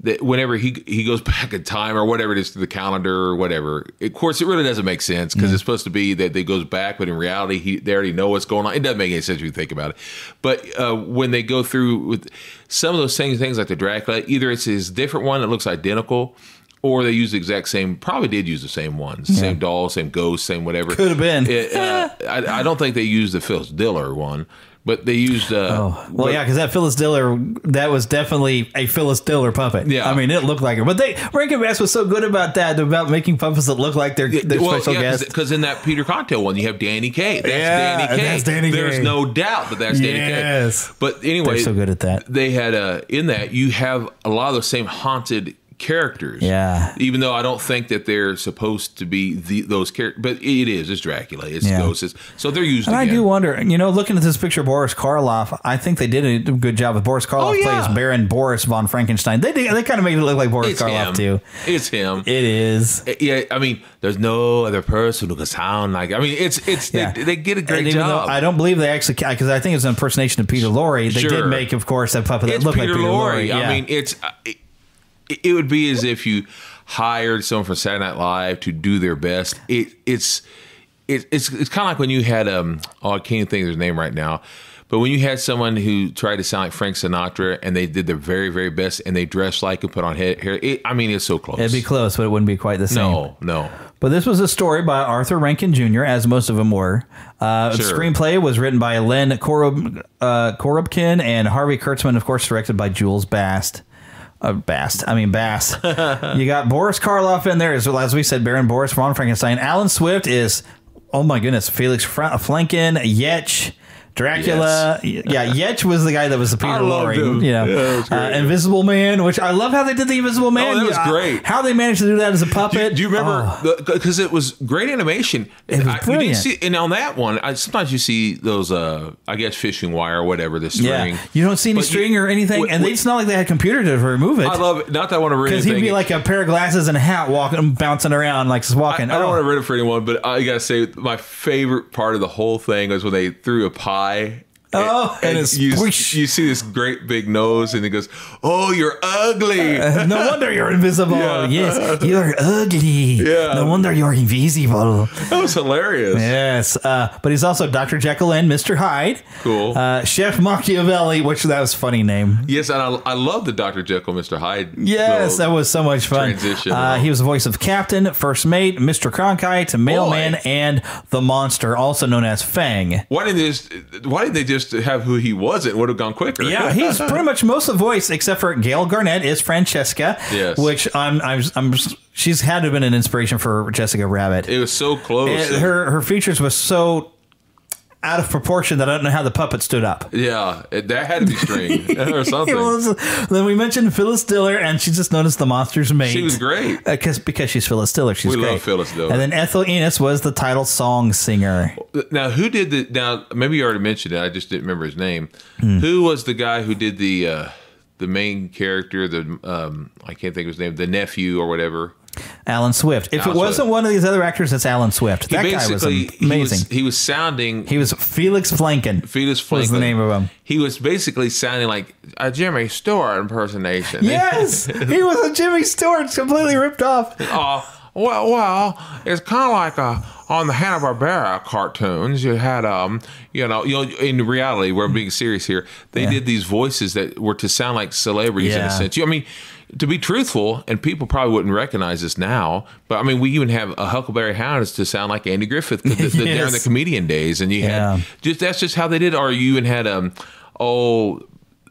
that whenever he he goes back in time or whatever it is to the calendar or whatever, of course it really doesn't make sense because it's supposed to be that they goes back, but in reality he they already know what's going on. It doesn't make any sense if you think about it. But uh, when they go through with some of those same things like the Dracula, either it's his different one that looks identical. Or they use the exact same. Probably did use the same ones, Yeah. same doll, same ghost, same whatever. Could have been. It, uh, I, I don't think they used the Phyllis Diller one, but they used. Uh, Oh well, yeah, because that Phyllis Diller, that was definitely a Phyllis Diller puppet. Yeah. I mean, it looked like her. But they Rankin Bass was so good about that, about making puppets that look like their, their special guests. Because in that Peter Cocktail one, you have Danny Kaye. That's Yeah, Danny Kaye. that's Danny There's no doubt that that's Danny Yes. Kaye. But anyway, They're so good at that. They had uh, in that you have a lot of the same haunted characters. Yeah. Even though I don't think that they're supposed to be the, those characters, but it is. It's Dracula. It's Yeah. ghosts. It's, so they're used. And I do wonder, you know, looking at this picture of Boris Karloff, I think they did a good job with Boris Karloff Oh, yeah. plays Baron Boris von Frankenstein. They did, they kind of made it look like Boris It's Karloff him. too. It's him. It is. Eh, yeah, I mean, there's no other person who can sound like. I mean, it's it's Yeah. they, they get a great job. I don't believe they actually, because I think it's an impersonation of Peter Lorre. They Sure. did make, of course, that puppet that it's looked Peter, like Peter Lorre. Lorre. Yeah. I mean, it's it, it would be as if you hired someone from Saturday Night Live to do their best. It it's it, it's it's kind of like when you had um oh I can't think of his name right now, But when you had someone who tried to sound like Frank Sinatra and they did their very, very best and they dressed like and put on hair, hair it, I mean, it's so close. It'd be close, but it wouldn't be quite the same. no, no. But this was a story by Arthur Rankin Jr., as most of them were. Uh, The Sure. screenplay was written by Len Korob, uh, Korobkin and Harvey Kurtzman, of course, directed by Jules Bast. Uh, Bast. I mean, Bass. you got Boris Karloff in there, as well as we said, Baron Boris Frankenstein. Alan Swift is, oh my goodness, Felix Fra- Flanken, Yetch. Dracula, yeah, Yetch was the guy that was the Peter I loved Lorre, him. you know, Yeah, great. uh, Invisible Man, which I love how they did the Invisible Man. Oh, that was Yeah, great. How they managed to do that as a puppet. Do you remember? Oh. Because it was great animation. It was I- you brilliant. didn't see, and on that one, I, sometimes you see those, uh, I guess, fishing wire or whatever, the string. Yeah, you don't see any But you- string or anything, Wh- and they, wh- it's not like they had a computer to remove it. I love it. Not that I want to ruin because he'd anything. be like a pair of glasses and a hat, walking, bouncing around like just walking. I, I don't Oh. want to ruin it for anyone, but I gotta say, my favorite part of the whole thing was when they threw a pie. Oh, and, and it's you, whoosh. you see this great big nose, and it goes, "Oh, you're ugly." no wonder you're invisible. Yeah. Yes, you're ugly. Yeah. No wonder you're invisible. That was hilarious. Yes, uh, but he's also Dr. Jekyll and Mr. Hyde. Cool. Uh, Chef Machiavelli, which that was a funny name. Yes, and I, I love the Dr. Jekyll, Mr. Hyde. Yes, that was so much fun. Transition. Uh, he was the voice of Captain, First Mate, Mr. Cronkite, Mailman, Boy. and the Monster, also known as Fang. Why didn't they just Why didn't they just have who he was? It would have gone quicker. Yeah, he's pretty much most of the voice, except for Gale Garnett is Francesca. Yes. which I'm, I'm, I'm, she's had to have been an inspiration for Jessica Rabbit. It was so close. It- her, her features was so out of proportion that I don't know how the puppet stood up. yeah, it, that had to be string or something. Was- then we mentioned Phyllis Diller, and she just noticed the monster's mate. She was great. Uh, cause, because she's Phyllis Diller. She's We great. love Phyllis Diller. And then Ethel Ennis was the title song singer. Now, who did the? Now, maybe you already mentioned it. I just didn't remember his name. Hmm. Who was the guy who did the uh, the main character? The um, I can't think of his name. The nephew or whatever. Alan Swift. If Alan it wasn't Swift. one of these other actors, it's Alan Swift. He That guy was basically he amazing. was, he was sounding. He was Felix Flanken. Felix was the name of him. He was basically sounding like a Jimmy Stewart impersonation. Yes, he was a Jimmy Stewart, completely ripped off. Uh, well, well, it's kind of like uh, on the Hanna Barbera cartoons. You had, um, you know, you know, in reality, we're being serious here. They Yeah. did these voices that were to sound like celebrities in a sense. You, I mean, to be truthful, and people probably wouldn't recognize this now, but I mean, we even have a Huckleberry Hound is to sound like Andy Griffith the, the, the, during the comedian days, and you Yeah. had just that's just how they did. Or you even had um, oh,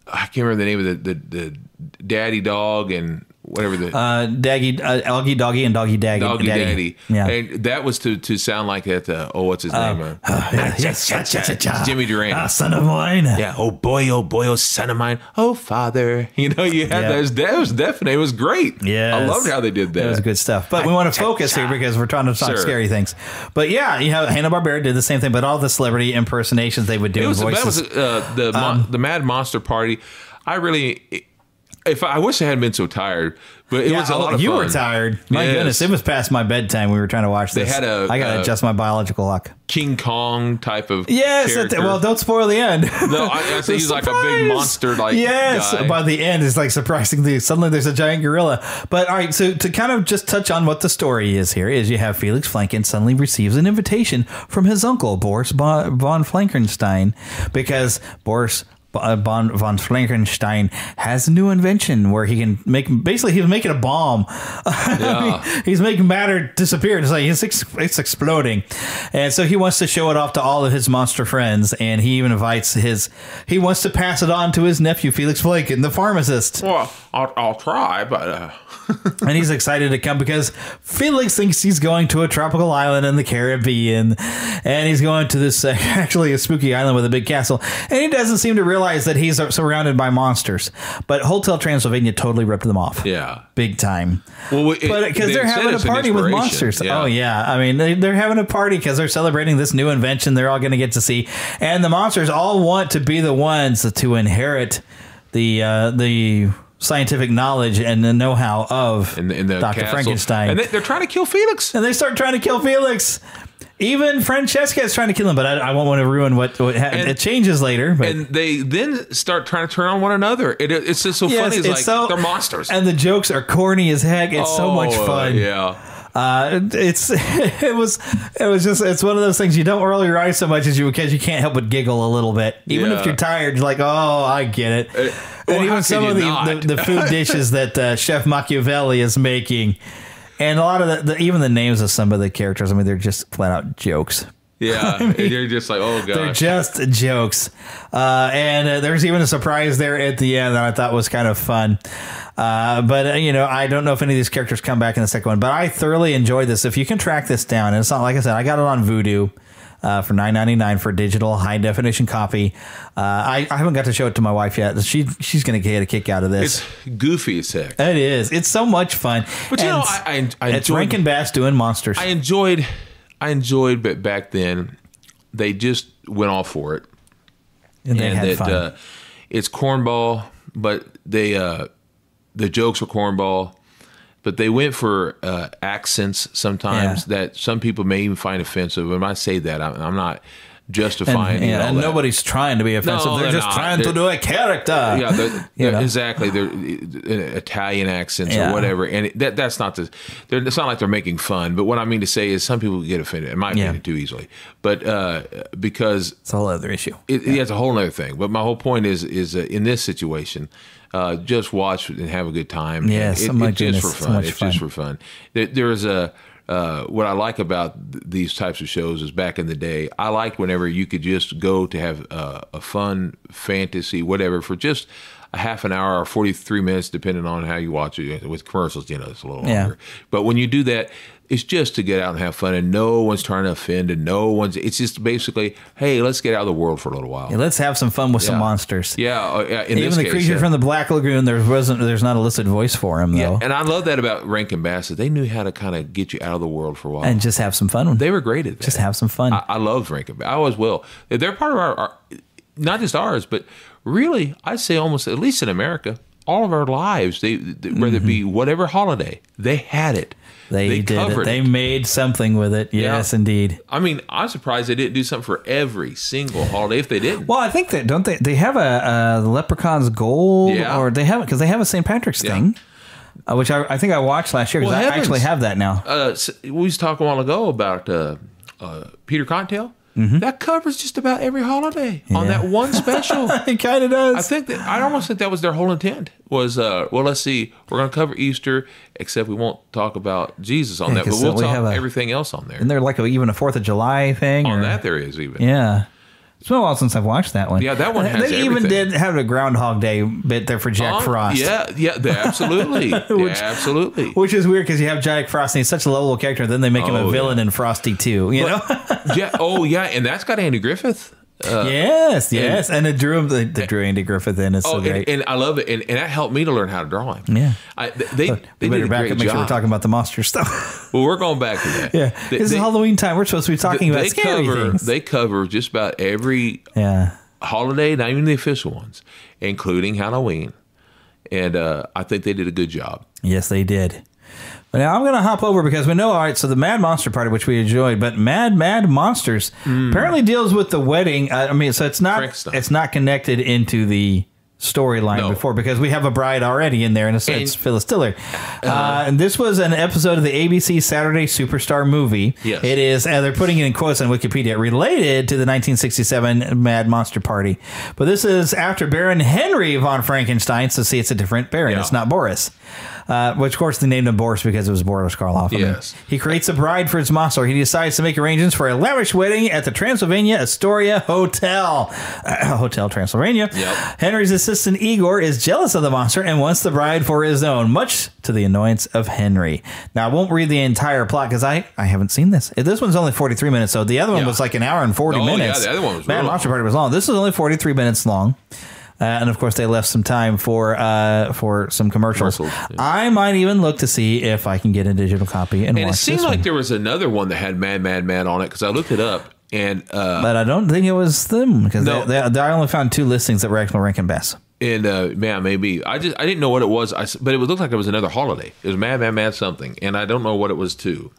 I can't remember the name of the the, the daddy dog and whatever the Uh, Daggy, uh, Augie Doggy, and Doggy Daggy. Doggy Daddy. Yeah. And that was to to sound like that. Uh, oh, what's his name? Uh, yes, yes, yes. Jimmy Durant. Ah, son of mine. Yeah. Oh boy, oh boy, oh son of mine. Oh father. You know, you had Yeah. those. That was definitely. It was great. Yeah, I loved how they did that. That was good stuff. But we want to focus here because we're trying to talk Sure. scary things. But yeah, you know, Hanna Barbera did the same thing, but all the celebrity impersonations they would do It was, that was uh, the mon- Um, the Mad Monster Party. I really. If I, wish I hadn't been so tired, but it Yeah, was a oh, lot of you fun. were tired. My Yes. goodness, it was past my bedtime. We were trying to watch They this. had a- I got to uh, adjust my biological clock. King Kong type of Yes, character. well, don't spoil the end. no, I, I say he's like a big monster like yes guy. by the end it's like surprisingly suddenly there's a giant gorilla but all right so to kind of just touch on what the story is here is you have felix flanken suddenly receives an invitation from his uncle boris von Frankenstein because boris Uh, von, von Frankenstein has a new invention where he can make basically he's making a bomb. Yeah. he's making matter disappear. It's like it's, it's exploding, and so he wants to show it off to all of his monster friends. And he even invites his he wants to pass it on to his nephew Felix Flanken, the pharmacist. I'll, I'll try, but uh, and he's excited to come because Felix thinks he's going to a tropical island in the Caribbean, and he's going to this uh, actually a spooky island with a big castle, and he doesn't seem to realize that he's surrounded by monsters. But Hotel Transylvania totally ripped them off, yeah. big time. Well, because they they're having a party with monsters. Yeah. Oh yeah, I mean they, they're having a party because they're celebrating this new invention. They're all going to get to see, and the monsters all want to be the ones to inherit the uh, the scientific knowledge and the know-how of in the, in the Dr. castle. Frankenstein. and they, they're trying to kill Felix. And they start trying to kill Felix. Even Francesca is trying to kill him, but I, I won't want to ruin what, what ha- And- it changes later. But And they then start trying to turn on one another. It, it's just so Yes, funny. It's, it's like so- they're monsters. and the jokes are corny as heck. It's so much Oh, fun. Yeah. Uh, it's it was it was just it's one of those things you don't roll your eyes so much as you because you can't help but giggle a little bit even Yeah. if you're tired you're like oh I get it well, even some of the, the, the food dishes that uh, Chef Machiavelli is making and a lot of the, the even the names of some of the characters I mean they're just flat out jokes Yeah, and you're just like, oh god, they're just jokes. Uh, and uh, there's even a surprise there at the end that I thought was kind of fun. Uh, but, uh, you know, I don't know if any of these characters come back in the second one, but I thoroughly enjoyed this. If you can track this down, and it's not like I said, I got it on Vudu. Uh, for nine ninety nine for a digital high definition copy, uh, I, I haven't got to show it to my wife yet. She she's going to get a kick out of this. It's goofy as heck. It is. It's so much fun. But you And know, I, I, I it's enjoyed, Rankin Bass doing monsters. I enjoyed, I enjoyed, but back then they just went all for it, And they had fun. Uh, it's cornball, but they uh, the jokes were cornball, but they went for uh, accents sometimes that some people may even find offensive. When I say that, I'm, I'm not justifying. and, yeah, and nobody's trying to be offensive. No, they're, they're just not. trying to They're- do a character. yeah, they're, You they're- know? exactly. They're uh, Italian accents Yeah. or whatever, and it, that that's not the. It's not like they're making fun. But what I mean to say is, some people get offended, in my Yeah. opinion, too easily. But uh, because it's a whole other issue. It, yeah. it's a whole other thing. But my whole point is, is uh, in this situation. Uh, just watch and have a good time. Yeah, it, my it's just for so fun. much it's just fun. for fun. There, there's a uh, what I like about th- these types of shows is back in the day, I liked whenever you could just go to have uh, a fun fantasy, whatever, for just a half an hour or 43 minutes, depending on how you watch it. With commercials, you know, it's a little Yeah. longer. But when you do that, it's just to get out and have fun, and no one's trying to offend, and no one's. It's just basically, hey, let's get out of the world for a little while. Yeah, let's have some fun with some monsters. Yeah, uh, yeah, in Even the case, creature yeah. from the Black Lagoon, there wasn't. There's not a listed voice for him though, And I love that about Rankin Bass. They knew how to kind of get you out of the world for a while. and just have some fun. They were great at that. Just have some fun. I, I love Rankin Bass. I always will. They're part of our, our, not just ours, but really, I'd say almost, at least in America, all of our lives, they, they- whether it be whatever holiday, they had it. Mm-hmm. they, did it. covered They made something with it. Yes, indeed. I mean, I'm surprised they didn't do something for every single holiday if they didn't. Well, I think that don't they? They have a uh, the Leprechaun's Gold, Yeah. or they have it because they have a St. Patrick's thing, uh, which I, I think I watched last year because Well, I heavens. actually have that now. Uh, we was talking a while ago about uh, uh, Peter Cottontail. Mm-hmm. That covers just about every holiday on that one special. it kind of does. I think that I almost think that was their whole intent. Was uh, well, let's see, we're going to cover Easter, except we won't talk about Jesus on Yeah, that, but we'll we talk have a- everything else on there. Isn't there like a, even a Fourth of July thing? On or- that, there is even. Yeah. It's been a while since I've watched that one. Yeah, that one has They even everything. did have a Groundhog Day bit there for Jack Oh, Frost. Yeah, yeah, they- absolutely, Which- yeah, absolutely. Which is weird because you have Jack Frost and he's such a lovable character. Then they make him Oh, a villain in Frosty too. You know? yeah. Oh, yeah, and that's got Andy Griffith. Uh, yes, yes. And, it drew him the, the drew Andy Griffith in. It's Oh, so great. and, and I love it, and, and that helped me to learn how to draw him. yeah. I, they they, we they better did a back great up. Make job. sure we're talking about the monster stuff. well, we're going back to that. yeah. They- this they- is Halloween time. We're supposed to be talking about they scary cover things. they cover just about every yeah. holiday, not even the official ones, including Halloween. And uh, I think they did a good job. Yes, they did. But now I'm going to hop over because we know, all right, so the Mad Monster Party, which we enjoyed, but Mad Mad Monsters apparently deals with the wedding. Uh, I mean, so it's not it's not connected into the storyline before because we have a bride already in there, and it's, it's Phyllis Diller. Uh, and this was an episode of the ABC Saturday Superstar movie. Yes. It is, and they're putting it in quotes on Wikipedia, related to the 1967 Mad Monster Party. But this is after Baron Henry von Frankenstein, so see, it's a different Baron. It's not Boris. Uh, which, of course, they named him Boris because it was Boris Karloff. I mean, Yes. he creates a bride for his monster. He decides to make arrangements for a lavish wedding at the Transylvania Astoria Hotel. Hotel Transylvania. Henry's assistant Igor is jealous of the monster and wants the bride for his own, much to the annoyance of Henry. Now, I won't read the entire plot because I, I haven't seen this. This one's only 43 minutes, so the other one was like an hour and 40 Oh, yeah, minutes. the other one was real Monster Party was long. This is only 43 minutes long. Uh, and of course, they left some time for uh, for some commercials. I might even look to see if I can get a digital copy and, And watch it seemed like one. there was another one that had Mad Mad Mad on it because I looked it up and uh, But I don't think it was them because No. they, they, they- I only found two listings that were actual Rankin Bass. and uh, man, maybe I just I didn't know what it was. I, but it looked like it was another holiday. It was Mad Mad Mad something, and I don't know what it was too.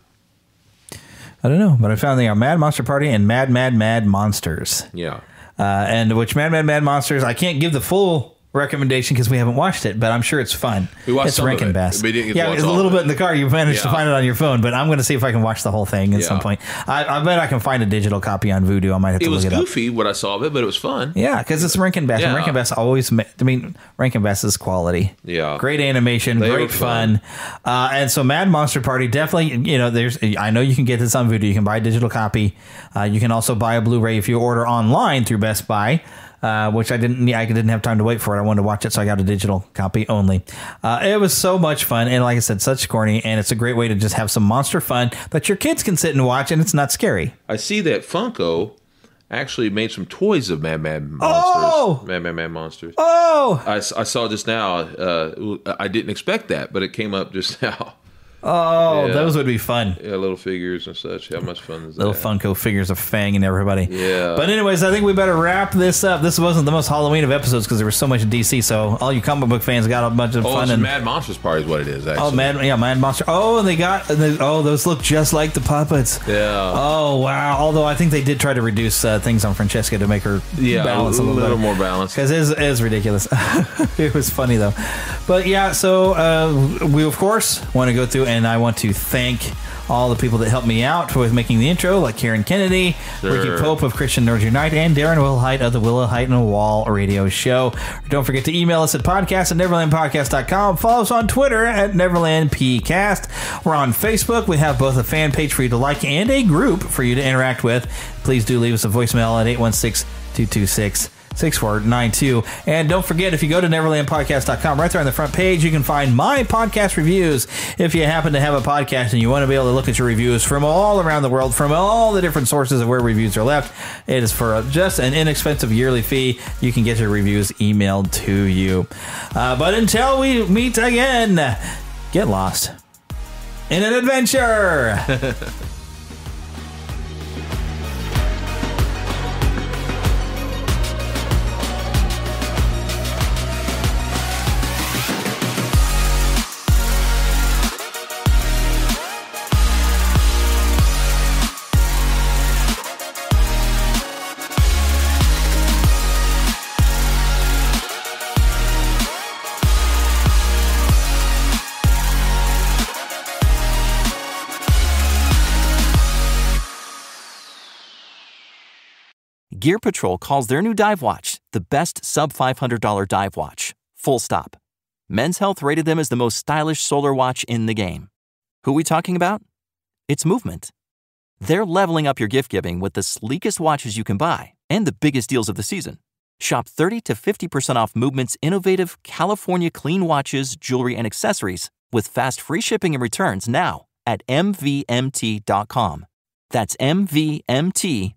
I don't know, but I found they are Mad Monster Party and Mad Mad Mad Monsters. Yeah. Uh, and which Mad Mad Mad Monsters, I can't give the full recommendation because we haven't watched it, but I'm sure it's fun. We watched it's Rankin it, Bass. we didn't yeah, it's a little it. bit in the car. You managed to find it on your phone, but I'm going to see if I can watch the whole thing at some point. I, I bet I can find a digital copy on Vudu. I might have to It was look it up. goofy what I saw of it, but it was fun. Yeah, because it's Rankin Bass. And Yeah. Rankin Bass always, I mean, Rankin Bass is quality. Yeah. Great animation, They great fun. Uh, and so Mad Monster Party, definitely, you know, there's, I know you can get this on Vudu. You can buy a digital copy. Uh, you can also buy a Blu ray if you order online through Best Buy. Uh, which I didn't, I didn't have time to wait for it. I wanted to watch it, so I got a digital copy only. Uh, it was so much fun, and like I said, such corny, and it's a great way to just have some monster fun that your kids can sit and watch, and it's not scary. I see that Funko actually made some toys of Mad Mad Monsters. Oh! Mad Mad Mad Monsters. Oh! I saw just now. Uh, I didn't expect that, but it came up just now. Oh, Yeah. those would be fun. Yeah, little figures and such. How much fun is that? little Funko figures of Fang and everybody. Yeah. But anyways, I think we better wrap this up. This wasn't the most Halloween of episodes because there was so much DC. So all you comic book fans got a bunch of Oh, fun it's a and Mad Monsters Party is what it is. Actually. oh, Mad yeah, Mad Monster. Oh, and they got and they, oh, those look just like the puppets. Yeah. Oh wow! Although I think they did try to reduce uh, things on Francesca to make her Yeah, balance a a little, little more balanced. because it is, it is ridiculous. it was funny though, but yeah. So uh, we of course want to go through, and I want to thank all the people that helped me out with making the intro, like Karen Kennedy, Sure. Ricky Pope of Christian Nerds Unite, and Darren Willhite of the Willow Height and Wall Radio Show. Don't forget to email us at podcast at neverlandpodcast.com. Follow us on Twitter at neverlandpcast. We're on Facebook. We have both a fan page for you to like and a group for you to interact with. Please do leave us a voicemail at 816 226 6492. And don't forget, if you go to neverlandpodcast.com, right there on the front page, you can find my podcast reviews. If you happen to have a podcast and you want to be able to look at your reviews from all around the world, from all the different sources of where reviews are left, it is for just an inexpensive yearly fee. You can get your reviews emailed to you. Uh, but until we meet again, get lost in an adventure. Gear Patrol calls their new dive watch the best sub $500 dive watch. Full stop. Men's Health rated them as the most stylish solar watch in the game. Who are we talking about? It's Movement. They're leveling up your gift giving with the sleekest watches you can buy and the biggest deals of the season. Shop 30 to 50% off Movement's innovative California clean watches, jewelry, and accessories with fast free shipping and returns now at MVMT.com. That's MVMT.com.